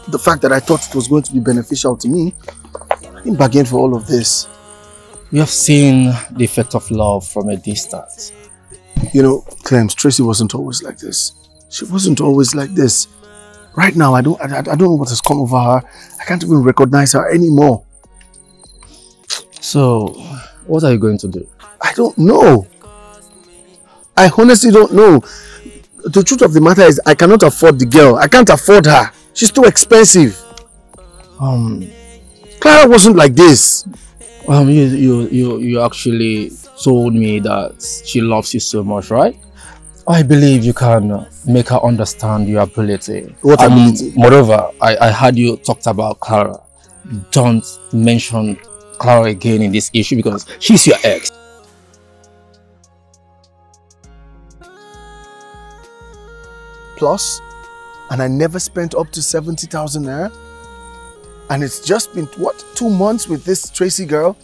[SPEAKER 1] the fact that I thought it was going to be beneficial to me. I didn't bargain for all of this.
[SPEAKER 3] We have seen the effect of love from a distance.
[SPEAKER 1] You know, Clems, Tracy wasn't always like this. She wasn't always like this. Right now, I don't, I, I don't know what has come over her. I can't even recognize her anymore.
[SPEAKER 3] So, what are you going to do?
[SPEAKER 1] I don't know. I honestly don't know. The truth of the matter is, I cannot afford the girl. I can't afford her. She's too expensive.
[SPEAKER 3] Um,
[SPEAKER 1] Clara wasn't like this.
[SPEAKER 3] Um, you, you, you, you actually told me that she loves you so much, right? I believe you can make her understand your ability.
[SPEAKER 1] What
[SPEAKER 3] Um,
[SPEAKER 1] ability?
[SPEAKER 3] Moreover, I, I heard you talked about Clara. Don't mention Clara again in this issue because she's your ex.
[SPEAKER 1] Plus, and I never spent up to 70,000 naira. And it's just been, what, two months with this Tracy girl?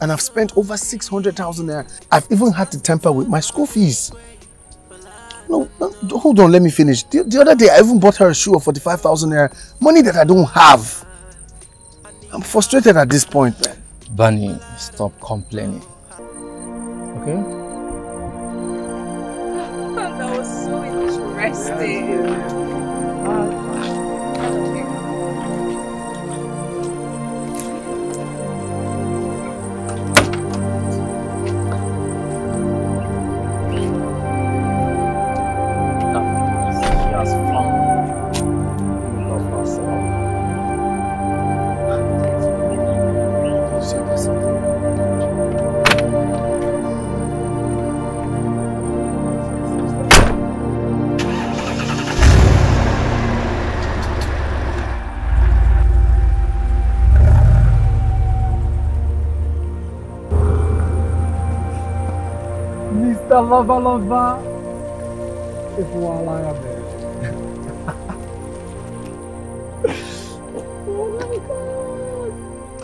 [SPEAKER 1] And I've spent over 600,000 naira. I've even had to temper with my school fees. No, no, hold on, let me finish. The, the other day, I even bought her a shoe of 45,000 naira. Money that I don't have. I'm frustrated at this point, man.
[SPEAKER 3] Bunny, stop complaining. Okay?
[SPEAKER 15] that was so interesting.
[SPEAKER 16] Mr. Lover Lover. If you are like a man.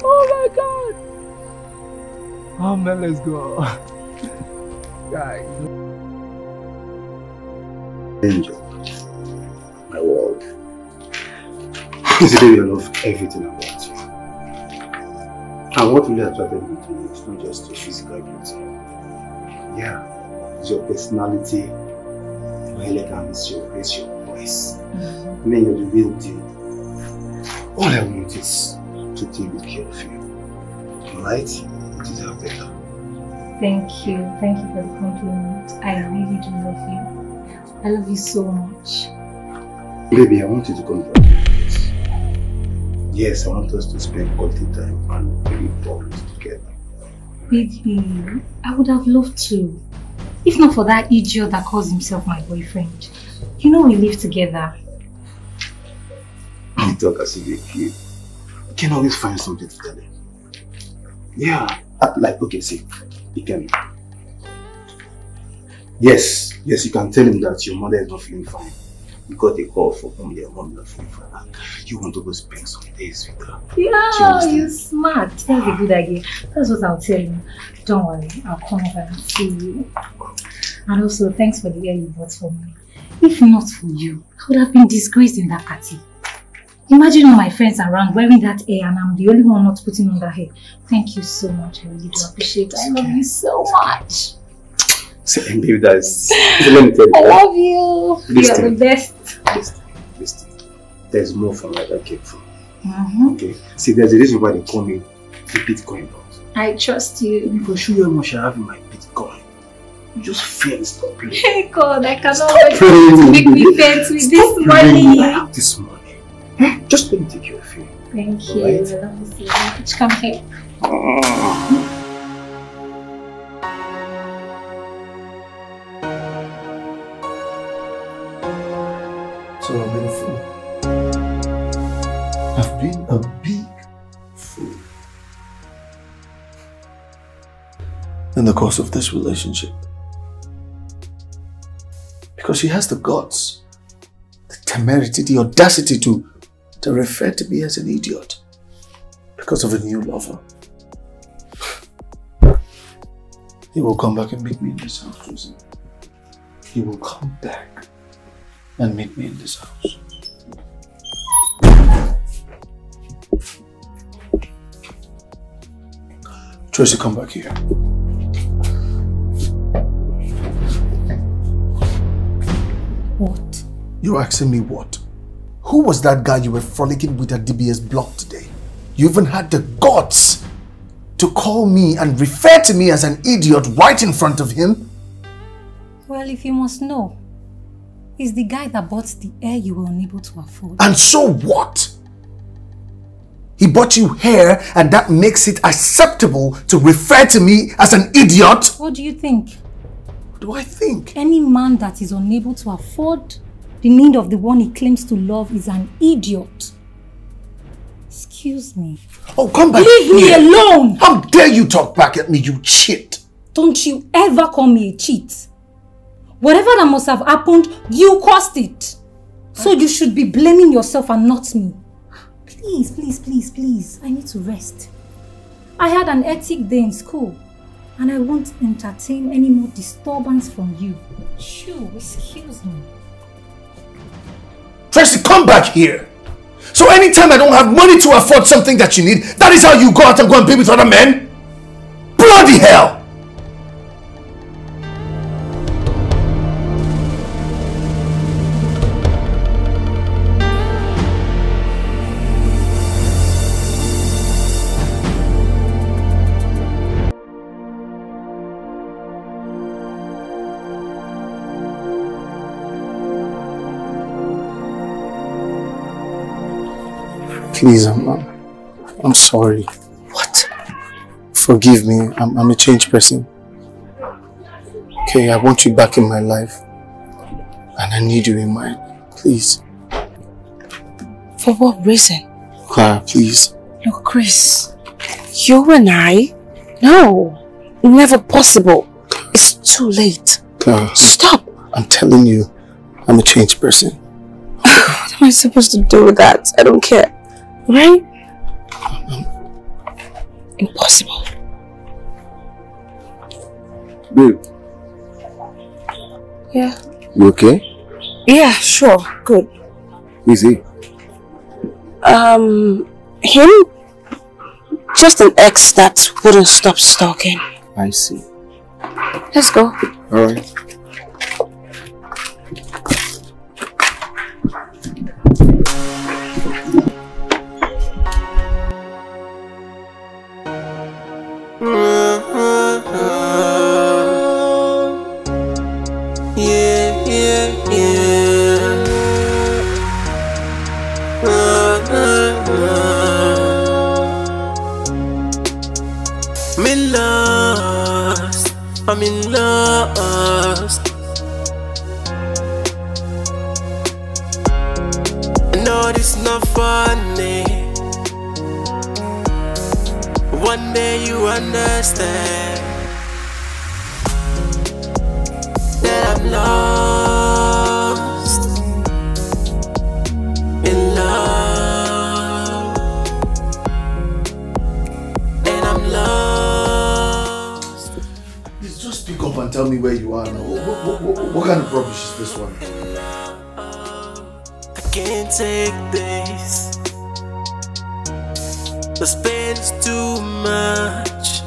[SPEAKER 16] Oh my god! Oh man, let's go. Guys.
[SPEAKER 17] Angel, my world. Today I love everything about you. And what really attracted me to you is not just your physical beauty. Yeah, it's your personality, your elegance, your grace, your voice. Mm-hmm. I mean, you're the real deal. All I want is to take good care of you. Alright? You deserve better.
[SPEAKER 7] Thank you. Thank you for the compliment. I really do love you. I love you so much.
[SPEAKER 17] Baby, I want you to come to our place. Yes, I want us to spend quality time and really bond together.
[SPEAKER 7] Baby, I would have loved to. If not for that idiot that calls himself my boyfriend. You know we live together.
[SPEAKER 17] You talk as if you're. You can always find something to tell him. Yeah, uh, like, okay, see, you can. Yes, yes, you can tell him that your mother is not feeling fine. You got a call from home, your mom not feeling fine. and You want to go spend some days with her. Do you
[SPEAKER 7] Yeah, you're smart. That's a good idea. That's what I'll tell you. Don't worry, I'll come over and see you. And also, thanks for the hair you bought for me. If not for you, I would have been disgraced in that party. Imagine all my friends around wearing that hair and I'm the only one not putting on that hair. Thank you so much. I really do appreciate it. I love you so much.
[SPEAKER 17] See, and baby, that's. Let me tell you.
[SPEAKER 7] I
[SPEAKER 17] right?
[SPEAKER 7] love you. You're
[SPEAKER 17] Listen.
[SPEAKER 7] the best.
[SPEAKER 17] Listen, listen. There's more from where that came from.
[SPEAKER 7] Mhm.
[SPEAKER 17] Okay. See, there's a reason why they call me the Bitcoin boss.
[SPEAKER 7] I trust you.
[SPEAKER 17] I show you how much I have in my Bitcoin, you just fail and stop playing.
[SPEAKER 7] Hey God, I cannot
[SPEAKER 17] Stop
[SPEAKER 7] wait for you to make me faint with this
[SPEAKER 17] Stop praying.
[SPEAKER 7] money.
[SPEAKER 17] I have this money. Just let me take care of you.
[SPEAKER 7] Thank you.
[SPEAKER 17] Alright.
[SPEAKER 7] I love you so much. Come here.
[SPEAKER 1] So the course of this relationship. Because she has the guts, the temerity, the audacity to, to refer to me as an idiot. Because of a new lover. He will come back and meet me in this house. He will come back and meet me in this house. Tracy, come back here.
[SPEAKER 7] What?
[SPEAKER 1] You're asking me what? Who was that guy you were frolicking with at DBS block today? You even had the guts to call me and refer to me as an idiot right in front of him?
[SPEAKER 7] Well, if you must know, he's the guy that bought the air you were unable to afford.
[SPEAKER 1] And so what? He bought you hair and that makes it acceptable to refer to me as an idiot?
[SPEAKER 7] What do you think?
[SPEAKER 1] Do I think?
[SPEAKER 7] Any man that is unable to afford the need of the one he claims to love is an idiot. Excuse me.
[SPEAKER 1] Oh, come back
[SPEAKER 7] Leave me alone!
[SPEAKER 1] How dare you talk back at me, you cheat!
[SPEAKER 7] Don't you ever call me a cheat. Whatever that must have happened, you caused it. So you should be blaming yourself and not me. Please, please, please, please. I need to rest. I had an hectic day in school and I won't entertain any more disturbance from you. Shoo, excuse me.
[SPEAKER 1] Tracy, come back here! So anytime I don't have money to afford something that you need, that is how you go out and go and be with other men? Bloody hell! Please, I'm, I'm, I'm sorry. What? Forgive me. I'm, I'm a changed person. Okay, I want you back in my life. And I need you in mine. Please.
[SPEAKER 15] For what reason?
[SPEAKER 1] Clara, please.
[SPEAKER 15] Look, Chris, you and I? No, never possible. It's too late.
[SPEAKER 1] Clara.
[SPEAKER 15] Stop.
[SPEAKER 1] I'm telling you, I'm a changed person.
[SPEAKER 15] What am I supposed to do with that? I don't care. Right? Impossible.
[SPEAKER 13] Babe,
[SPEAKER 15] Yeah.
[SPEAKER 13] you okay?
[SPEAKER 15] Yeah, sure. Good.
[SPEAKER 13] Is he?
[SPEAKER 15] Um, him? Just an ex that wouldn't stop stalking.
[SPEAKER 13] I see.
[SPEAKER 15] Let's go.
[SPEAKER 13] Alright.
[SPEAKER 6] One day you understand that I'm lost in love, and I'm lost.
[SPEAKER 1] Please just pick up and tell me where you are now. What, what, what, what kind of rubbish is this one?
[SPEAKER 6] I can't take this. The pain's too much.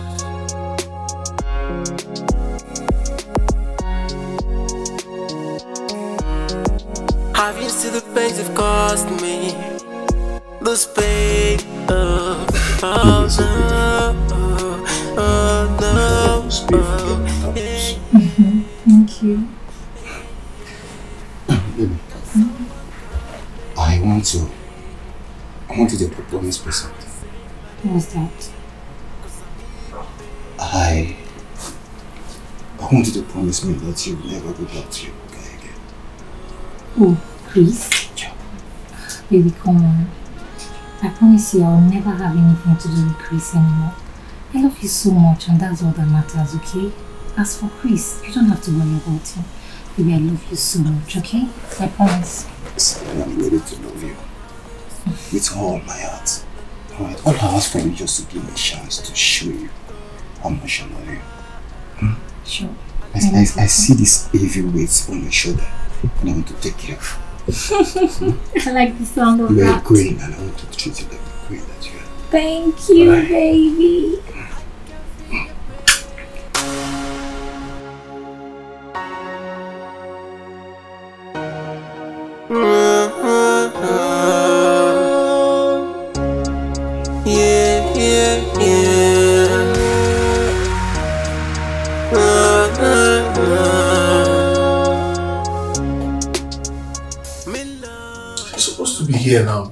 [SPEAKER 6] Have you seen the pains have caused me? This pain, oh, oh no, oh no, oh, yeah.
[SPEAKER 7] Thank you.
[SPEAKER 17] Baby, I want to. I want you to promise me something.
[SPEAKER 7] What's that?
[SPEAKER 17] I. I want you to promise me that you will never go back to your guy again.
[SPEAKER 7] Oh, Chris? Baby, come on. I promise you I'll never have anything to do with Chris anymore. I love you so much and that's all that matters, okay? As for Chris, you don't have to worry about him. Baby, I love you so much, okay? I promise.
[SPEAKER 17] I'm ready to love you. With all my heart. Alright, all I ask from you is just to give me a chance to show you how much I love you. Hmm?
[SPEAKER 7] Sure.
[SPEAKER 17] I, I, I see this heavy weight on your shoulder and I want to take care of.
[SPEAKER 7] I like the sound of
[SPEAKER 17] You are a queen and I want to treat you like the queen that you are.
[SPEAKER 7] Thank you, baby.
[SPEAKER 6] Yeah,
[SPEAKER 1] here now.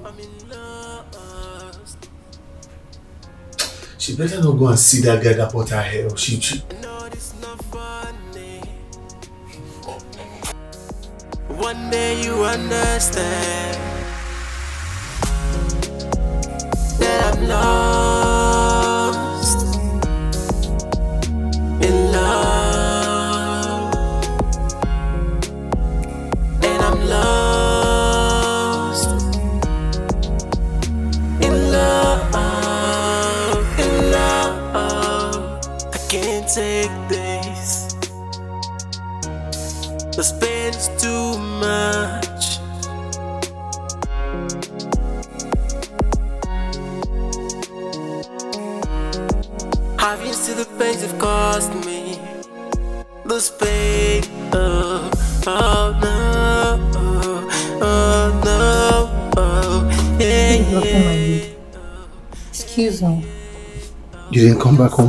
[SPEAKER 1] She better not go and see that guy that bought her hair she, she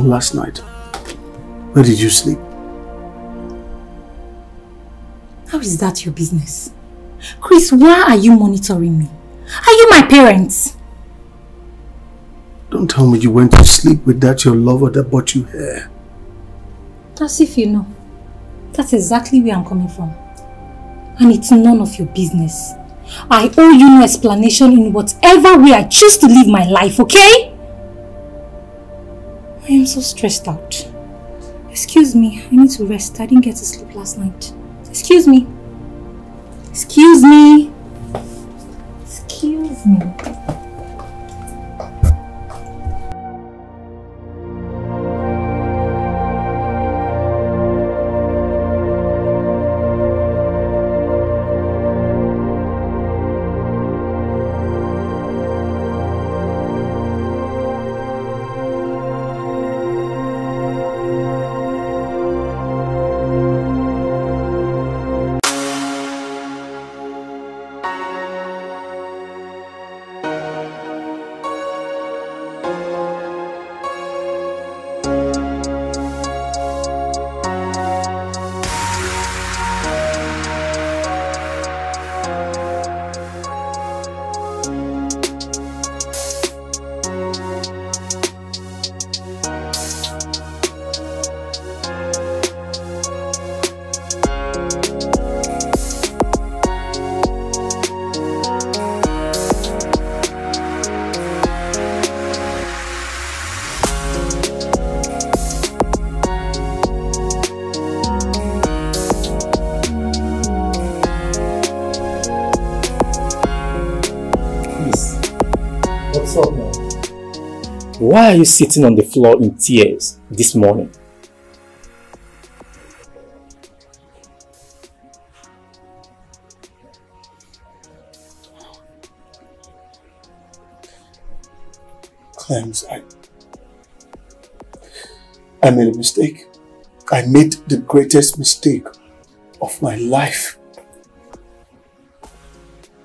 [SPEAKER 1] last night. Where did you sleep?
[SPEAKER 7] How is that your business? Chris, why are you monitoring me? Are you my parents?
[SPEAKER 1] Don't tell me you went to sleep with that your lover that bought you hair.
[SPEAKER 7] As if you know. That's exactly where I'm coming from. And it's none of your business. I owe you no explanation in whatever way I choose to live my life, okay? I am so stressed out. Excuse me, I need to rest. I didn't get to sleep last night. Excuse me. Excuse me. Excuse me.
[SPEAKER 3] Why are you sitting on the floor in tears this morning?
[SPEAKER 1] Clems, I, I made a mistake. I made the greatest mistake of my life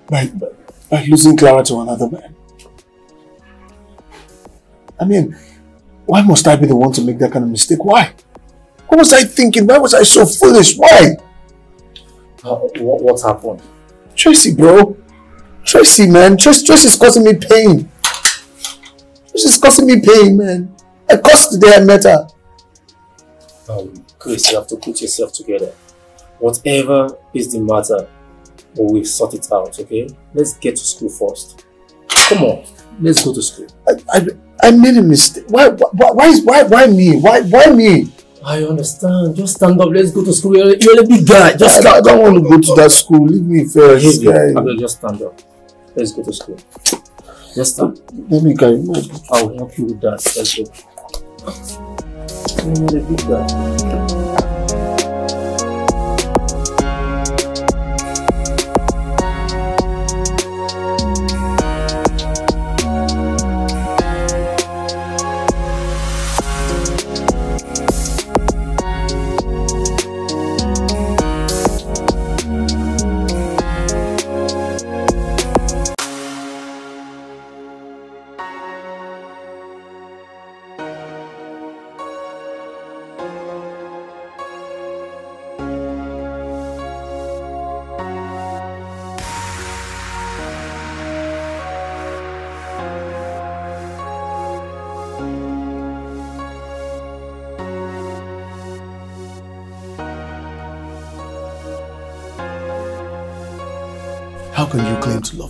[SPEAKER 1] by, by, by losing Clara to another man. I mean, why must I be the one to make that kind of mistake? Why? What was I thinking? Why was I so foolish? Why?
[SPEAKER 3] Uh, what, what happened?
[SPEAKER 1] Tracy, bro. Tracy, man. Tracy, Tracy's causing me pain. Tracy's causing me pain, man. I cursed the day I met her.
[SPEAKER 3] Um, Chris, you have to put yourself together. Whatever is the matter, we'll sort it out, okay? Let's get to school first. Come on, let's go to school.
[SPEAKER 1] I, I, I made a mistake. Why, why, why, why, why me? Why, why me?
[SPEAKER 3] I understand. Just stand up. Let's go to school. You're, you're a big guy. Just
[SPEAKER 1] I,
[SPEAKER 3] stand
[SPEAKER 1] I don't want to go to that school. Leave me first. Guy.
[SPEAKER 3] your- Abel, just stand up. Let's go to school. Just stand.
[SPEAKER 1] Let me carry my
[SPEAKER 3] I'll help you with that. Let's go. You're a big guy.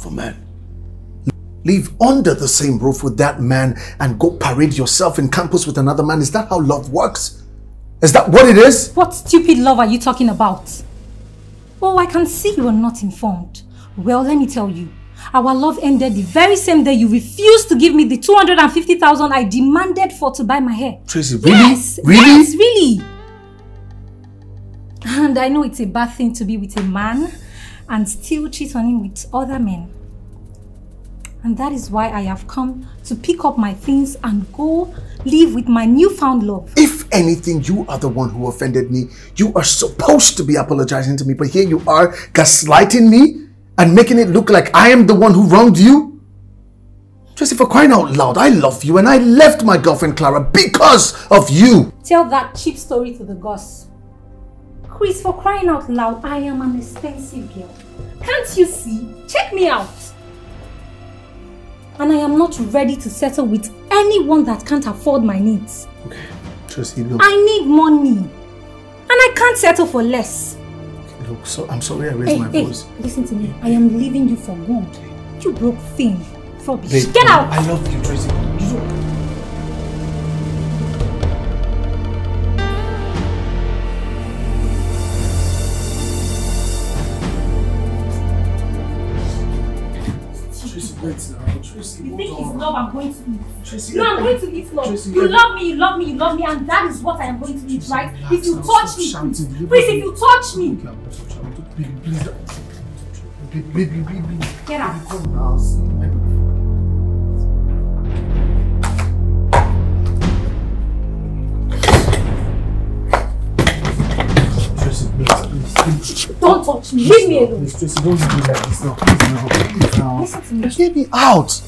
[SPEAKER 1] You claim to love a man? Live under the same roof with that man and go parade yourself in campus with another man. Is that how love works? Is that what it is?
[SPEAKER 7] What stupid love are you talking about? Oh, I can see you are not informed. Well, let me tell you. Our love ended the very same day you refused to give me the 250,000 I demanded for to buy my hair.
[SPEAKER 1] Tracy, really?
[SPEAKER 7] Yes,
[SPEAKER 1] Really?
[SPEAKER 7] yes, really. And I know it's a bad thing to be with a man and still cheat on him with other men. And that is why I have come to pick up my things and go live with my newfound love.
[SPEAKER 1] If anything, you are the one who offended me. You are supposed to be apologizing to me, but here you are gaslighting me and making it look like I am the one who wronged you. Tracy, for crying out loud, I love you and I left my girlfriend Clara because of you.
[SPEAKER 7] Tell that cheap story to the goss. Chris, for crying out loud, I am an expensive girl. Can't you see? Check me out. And I am not ready to settle with anyone that can't afford my needs.
[SPEAKER 1] Okay, Tracy, look,
[SPEAKER 7] I need money. And I can't settle for less.
[SPEAKER 1] look, so I'm sorry I raised
[SPEAKER 7] Hey,
[SPEAKER 1] my
[SPEAKER 7] hey,
[SPEAKER 1] voice.
[SPEAKER 7] listen to me. I am leaving you for good. You broke thing. Rubbish.
[SPEAKER 1] Babe,
[SPEAKER 7] Get out!
[SPEAKER 1] I love you, Tracy.
[SPEAKER 7] Love I'm going to eat?
[SPEAKER 1] Tracy,
[SPEAKER 7] no, I'm going to eat love.
[SPEAKER 1] Tracy,
[SPEAKER 7] you love me, you love me, you love me, and that is what I am going to eat, right? If you touch me, please, please, if you touch me,
[SPEAKER 1] Baby, please. Baby, baby, baby.
[SPEAKER 7] get out.
[SPEAKER 1] Come now. please.
[SPEAKER 7] Don't touch me. Leave me alone.
[SPEAKER 1] Please, Tracy, don't do like this now. Please now. Please now.
[SPEAKER 7] Listen to me.
[SPEAKER 1] Get me out.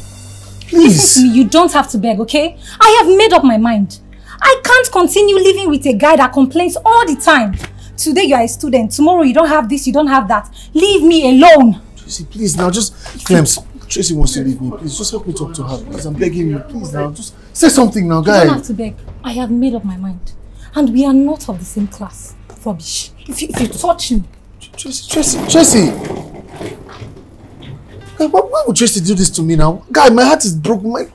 [SPEAKER 7] Listen
[SPEAKER 1] Please.
[SPEAKER 7] to me. You don't have to beg, okay? I have made up my mind. I can't continue living with a guy that complains all the time. Today you are a student. Tomorrow you don't have this, you don't have that. Leave me alone.
[SPEAKER 1] Tracy, please now, just Clems. Tracy wants to leave me. Please, just help me talk to her. Please, I'm begging you. Please now, just say something now,
[SPEAKER 7] You don't have to beg. I have made up my mind. And we are not of the same class. Rubbish. If you, if you touch me,
[SPEAKER 1] Tracy, Tracy, Tracy. Guy, why, why would Tracy do this to me now? Guy, my heart is broken. My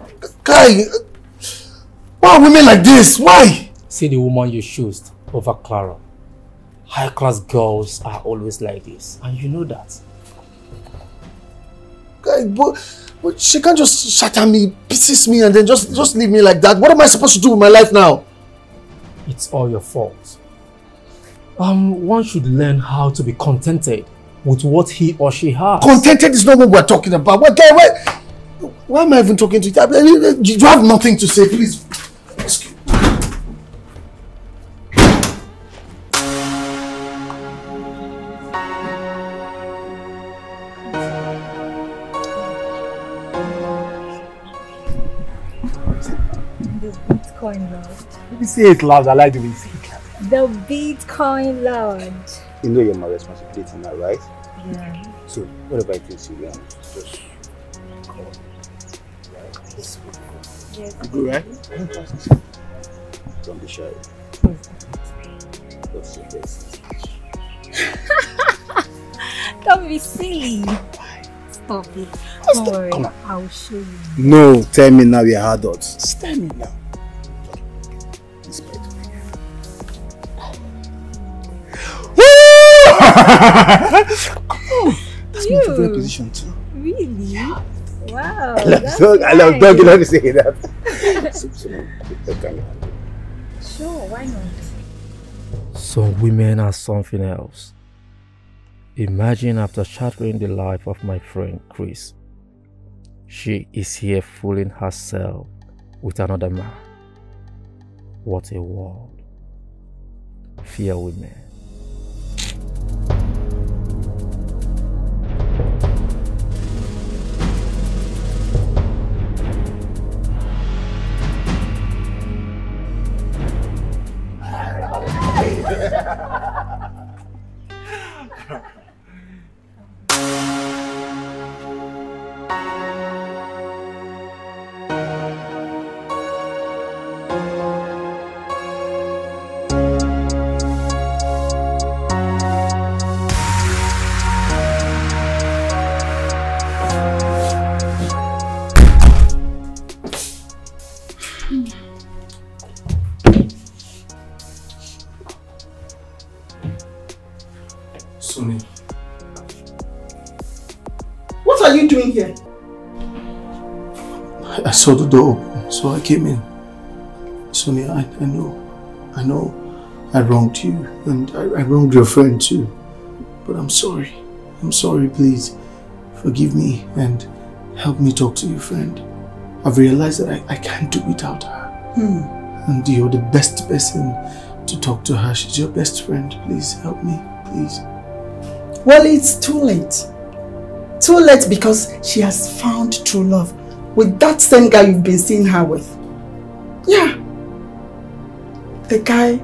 [SPEAKER 1] guy, why are women like this? Why?
[SPEAKER 3] See the woman you chose over Clara. High class girls are always like this, and you know that.
[SPEAKER 1] Guy, but, but she can't just shatter me, pieces me, and then just just leave me like that. What am I supposed to do with my life now?
[SPEAKER 3] It's all your fault. Um, one should learn how to be contented with what he or she has.
[SPEAKER 1] Contented is not what we're talking about. What guy? What? Why am I even talking to you? I mean, You have nothing to say, please. Excuse
[SPEAKER 18] The Bitcoin Lord.
[SPEAKER 17] Let me say it loud. I like the way you say it.
[SPEAKER 18] The Bitcoin Lord.
[SPEAKER 17] You know you're my responsibility now, right?
[SPEAKER 18] Yeah.
[SPEAKER 17] So whatever it is you want, just call.
[SPEAKER 18] Yes.
[SPEAKER 17] You good, right? Don't be shy. What's your best?
[SPEAKER 18] Don't be silly. Stop it. Don't worry.
[SPEAKER 17] Come on.
[SPEAKER 18] I'll show you.
[SPEAKER 17] No, tell me now we're adults. Just tell me now. That's my favorite
[SPEAKER 18] You?
[SPEAKER 17] position too.
[SPEAKER 18] Really? Wow.
[SPEAKER 17] I love
[SPEAKER 18] that's
[SPEAKER 17] dog. I love
[SPEAKER 18] nice.
[SPEAKER 17] dog. You let me say that. So- so, look at me.
[SPEAKER 18] Sure, why not?
[SPEAKER 3] Some women are something else. Imagine after shattering the life of my friend Chris, she is here fooling herself with another man. What a world. Fear women.
[SPEAKER 1] Sonia. saw the door open, so I came in. Sonia, I, I know, I know I wronged you and I, I wronged your friend too. But I'm sorry. I'm sorry, please. Forgive me and help me talk to your friend. I've realized that I, I can't do without her.
[SPEAKER 4] Hmm.
[SPEAKER 1] And you're the best person to talk to her. She's your best friend. Please help me, please.
[SPEAKER 4] Well, it's too late. Too late because she has found true love with that same guy you've been seeing her with. Yeah. The guy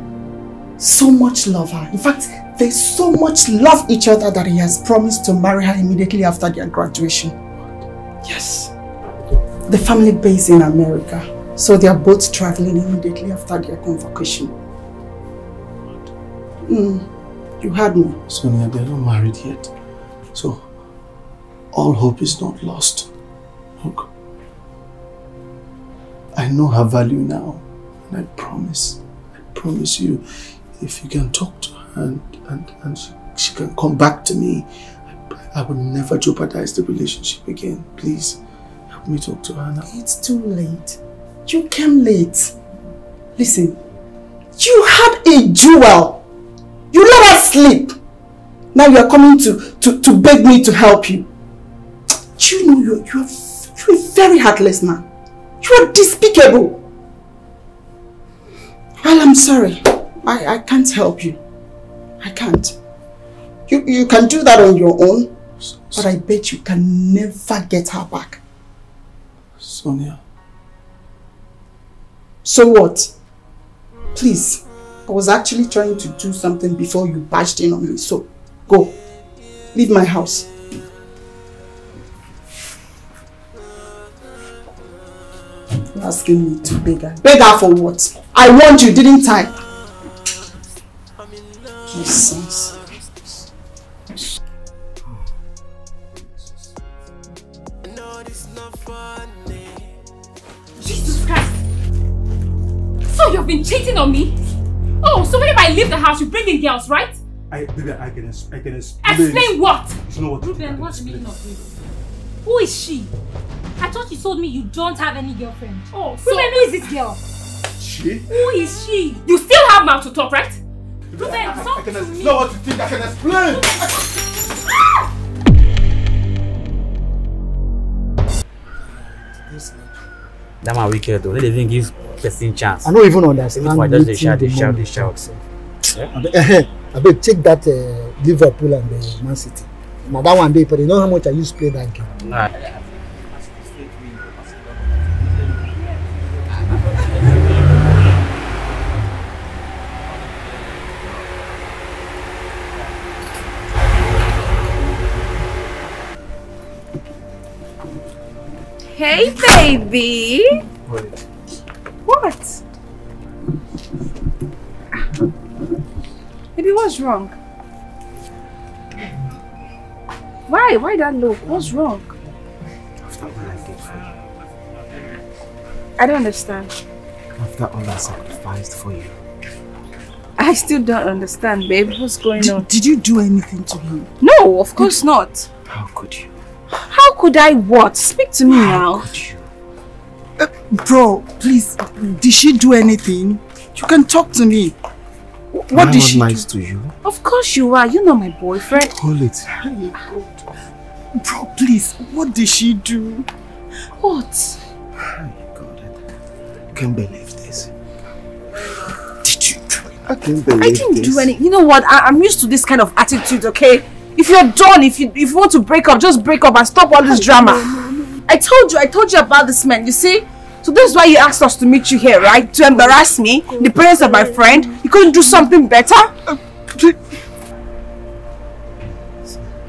[SPEAKER 4] so much love her. In fact, they so much love each other that he has promised to marry her immediately after their graduation. Yes. The family base in America. So they are both traveling immediately after their convocation. Mm, you heard me.
[SPEAKER 1] Sonia, they're not married yet. So, all hope is not lost. Look, I know her value now. And I promise, I promise you, if you can talk to her and, and, and she, she can come back to me, I, I will never jeopardize the relationship again. Please, help me talk to her now.
[SPEAKER 4] It's too late. You came late. Listen, you had a jewel. You let her sleep. Now you are coming to, to, to beg me to help you. Do you know you're, you're, you're a very heartless man. You are despicable. Well, I'm sorry. I, I can't help you. I can't. You, you can do that on your own, but I bet you can never get her back.
[SPEAKER 1] Sonia.
[SPEAKER 4] So what? Please, I was actually trying to do something before you barged in on me, so go. Leave my house. Asking me to beg her. Beg her for what? I warned you, didn't I? Nonsense.
[SPEAKER 19] Jesus Christ! So you've been cheating on me? Oh, so whenever I leave the house, you bring in girls, right?
[SPEAKER 17] I, baby, I can, I can explain.
[SPEAKER 19] Explain what?
[SPEAKER 17] You know what?
[SPEAKER 19] Ruben, what's the meaning of this? Who is she? I thought you told me you don't have any girlfriend. Oh, so Ruben, who is this girl?
[SPEAKER 17] She?
[SPEAKER 19] Who is she? You still have mouth to talk, right? Ruben, talk to me.
[SPEAKER 17] what you think. I can explain.
[SPEAKER 15] That man wicked though. They didn't even give person chance.
[SPEAKER 16] I don't even understand
[SPEAKER 15] People are just they
[SPEAKER 16] wetin
[SPEAKER 15] shout, they shout, they shout. Yeah?
[SPEAKER 16] Abeg abeg check that uh, Liverpool and uh, Man City. Na that one dey but you know how much I used to play that game.
[SPEAKER 15] Nah.
[SPEAKER 2] Hey, baby. What? Baby, what's wrong? Why? Why that look? What's wrong?
[SPEAKER 13] After all I did for you.
[SPEAKER 2] I don't understand.
[SPEAKER 13] After all I sacrificed for you.
[SPEAKER 2] I still don't understand, babe. What's going on?
[SPEAKER 4] Did you do anything to him?
[SPEAKER 2] No, of course not.
[SPEAKER 13] How could you?
[SPEAKER 2] How could I what? Speak to me now.
[SPEAKER 4] Uh, bro, please, did she do anything? You can talk to me. What
[SPEAKER 13] I
[SPEAKER 4] did
[SPEAKER 13] not
[SPEAKER 4] she
[SPEAKER 13] nice
[SPEAKER 4] do?
[SPEAKER 13] to you?
[SPEAKER 2] Of course you are. You're not my boyfriend.
[SPEAKER 13] Hold it.
[SPEAKER 4] Bro, please, what did she do?
[SPEAKER 2] What?
[SPEAKER 13] My God, I can't believe this. Did you do it? I can't believe
[SPEAKER 2] I didn't
[SPEAKER 13] this.
[SPEAKER 2] do any. You know what? I, I'm used to this kind of attitude. Okay. If you're done, if you if you want to break up, just break up and stop all this drama. I told you. I told you about this man. You see. So this is why you asked us to meet you here, right? To embarrass me the presence of my friend. You couldn't do something better.
[SPEAKER 15] Uh,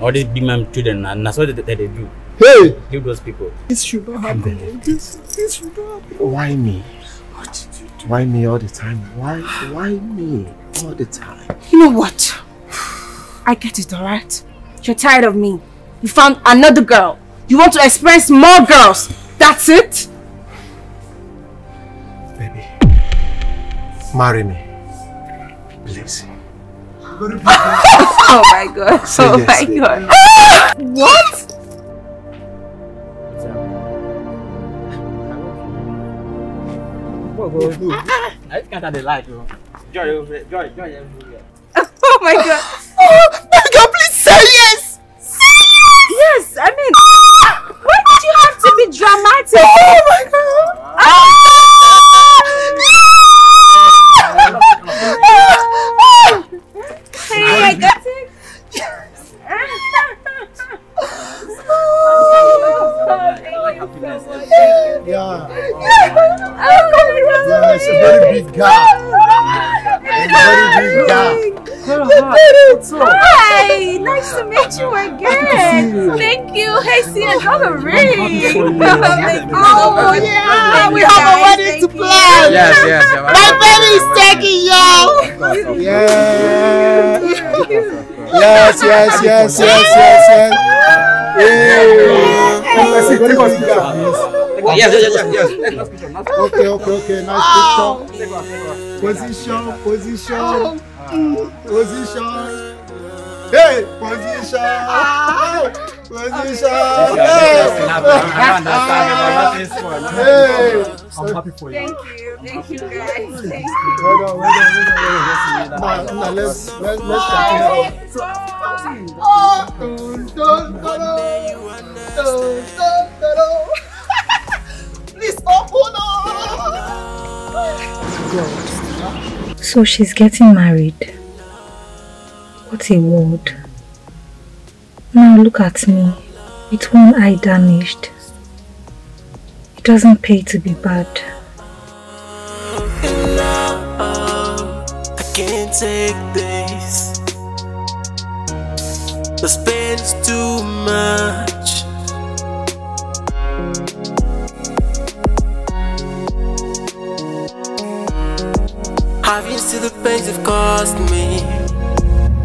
[SPEAKER 15] All these big man children, and that's what they, they, they do.
[SPEAKER 16] Hey!
[SPEAKER 15] Leave those people.
[SPEAKER 16] This should not happen. This, this should not happen.
[SPEAKER 13] Why me? Why me all the time? Why why me all the time?
[SPEAKER 2] You know what? I get it, alright? You're tired of me. You found another girl. You want to experience more girls. That's it?
[SPEAKER 13] Baby, marry me. Please.
[SPEAKER 2] oh my god.
[SPEAKER 13] Say
[SPEAKER 2] oh
[SPEAKER 13] yes,
[SPEAKER 2] my
[SPEAKER 13] baby.
[SPEAKER 2] god. what?
[SPEAKER 15] Go, go, go. I can't have the light, bro. Joy, joy, joy, everywhere.
[SPEAKER 2] Oh my god. Oh, baby girl, please say yes. Say Yes, I mean, why did you have to be dramatic? Oh my god. Hey,
[SPEAKER 16] Yeah.
[SPEAKER 2] Oh
[SPEAKER 16] Yeah, it's a very big gap. It's a very big gap.
[SPEAKER 2] Hi, nice to meet you again. Thank you. Hey, see, I got a ring. oh yeah, we have a oh, wedding to plan.
[SPEAKER 15] Yes, yes, yes.
[SPEAKER 2] My baby's taking you.
[SPEAKER 16] Yeah. Yes, yes, yes, yes, yes, yes. Hey. It's a very big
[SPEAKER 15] Yes, yes, yes, yes.
[SPEAKER 16] Okay, okay, okay. Nice picture. Position, position, position. Hey, position. Position. Hey. I'm happy for you.
[SPEAKER 2] Thank you. Thank you, guys. Thank
[SPEAKER 16] Well done, well done, well done. Now, let's let's let's continue. So, dun, dun, dun, dun, dun, dun. Please oh, oh, open up.
[SPEAKER 7] So she's getting married. What a word. Now look at me, with one eye damaged. It doesn't pay to be bad.
[SPEAKER 6] I can't take this. The pain's too much. Have you seen the pain you've caused me?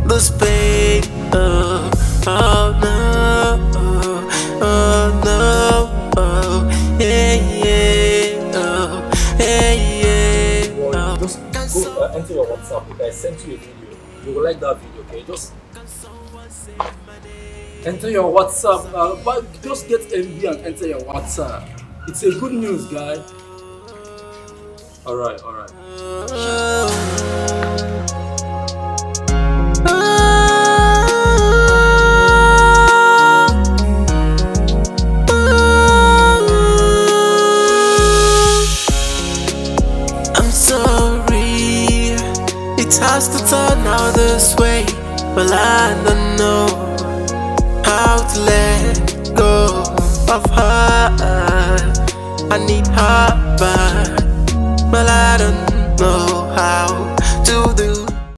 [SPEAKER 6] This pain, oh, oh no, oh, oh no, oh, yeah, yeah, oh, yeah, yeah, oh.
[SPEAKER 3] Just go uh, enter your WhatsApp. I sent you a video, you will like that video, okay? Just enter your WhatsApp. Uh, but just get MB and enter your WhatsApp. It's a good news, guy. All right, all right.
[SPEAKER 6] I'm sorry, it has to turn out this way, but I don't know how to let go of her. I need her back but I don't know how to do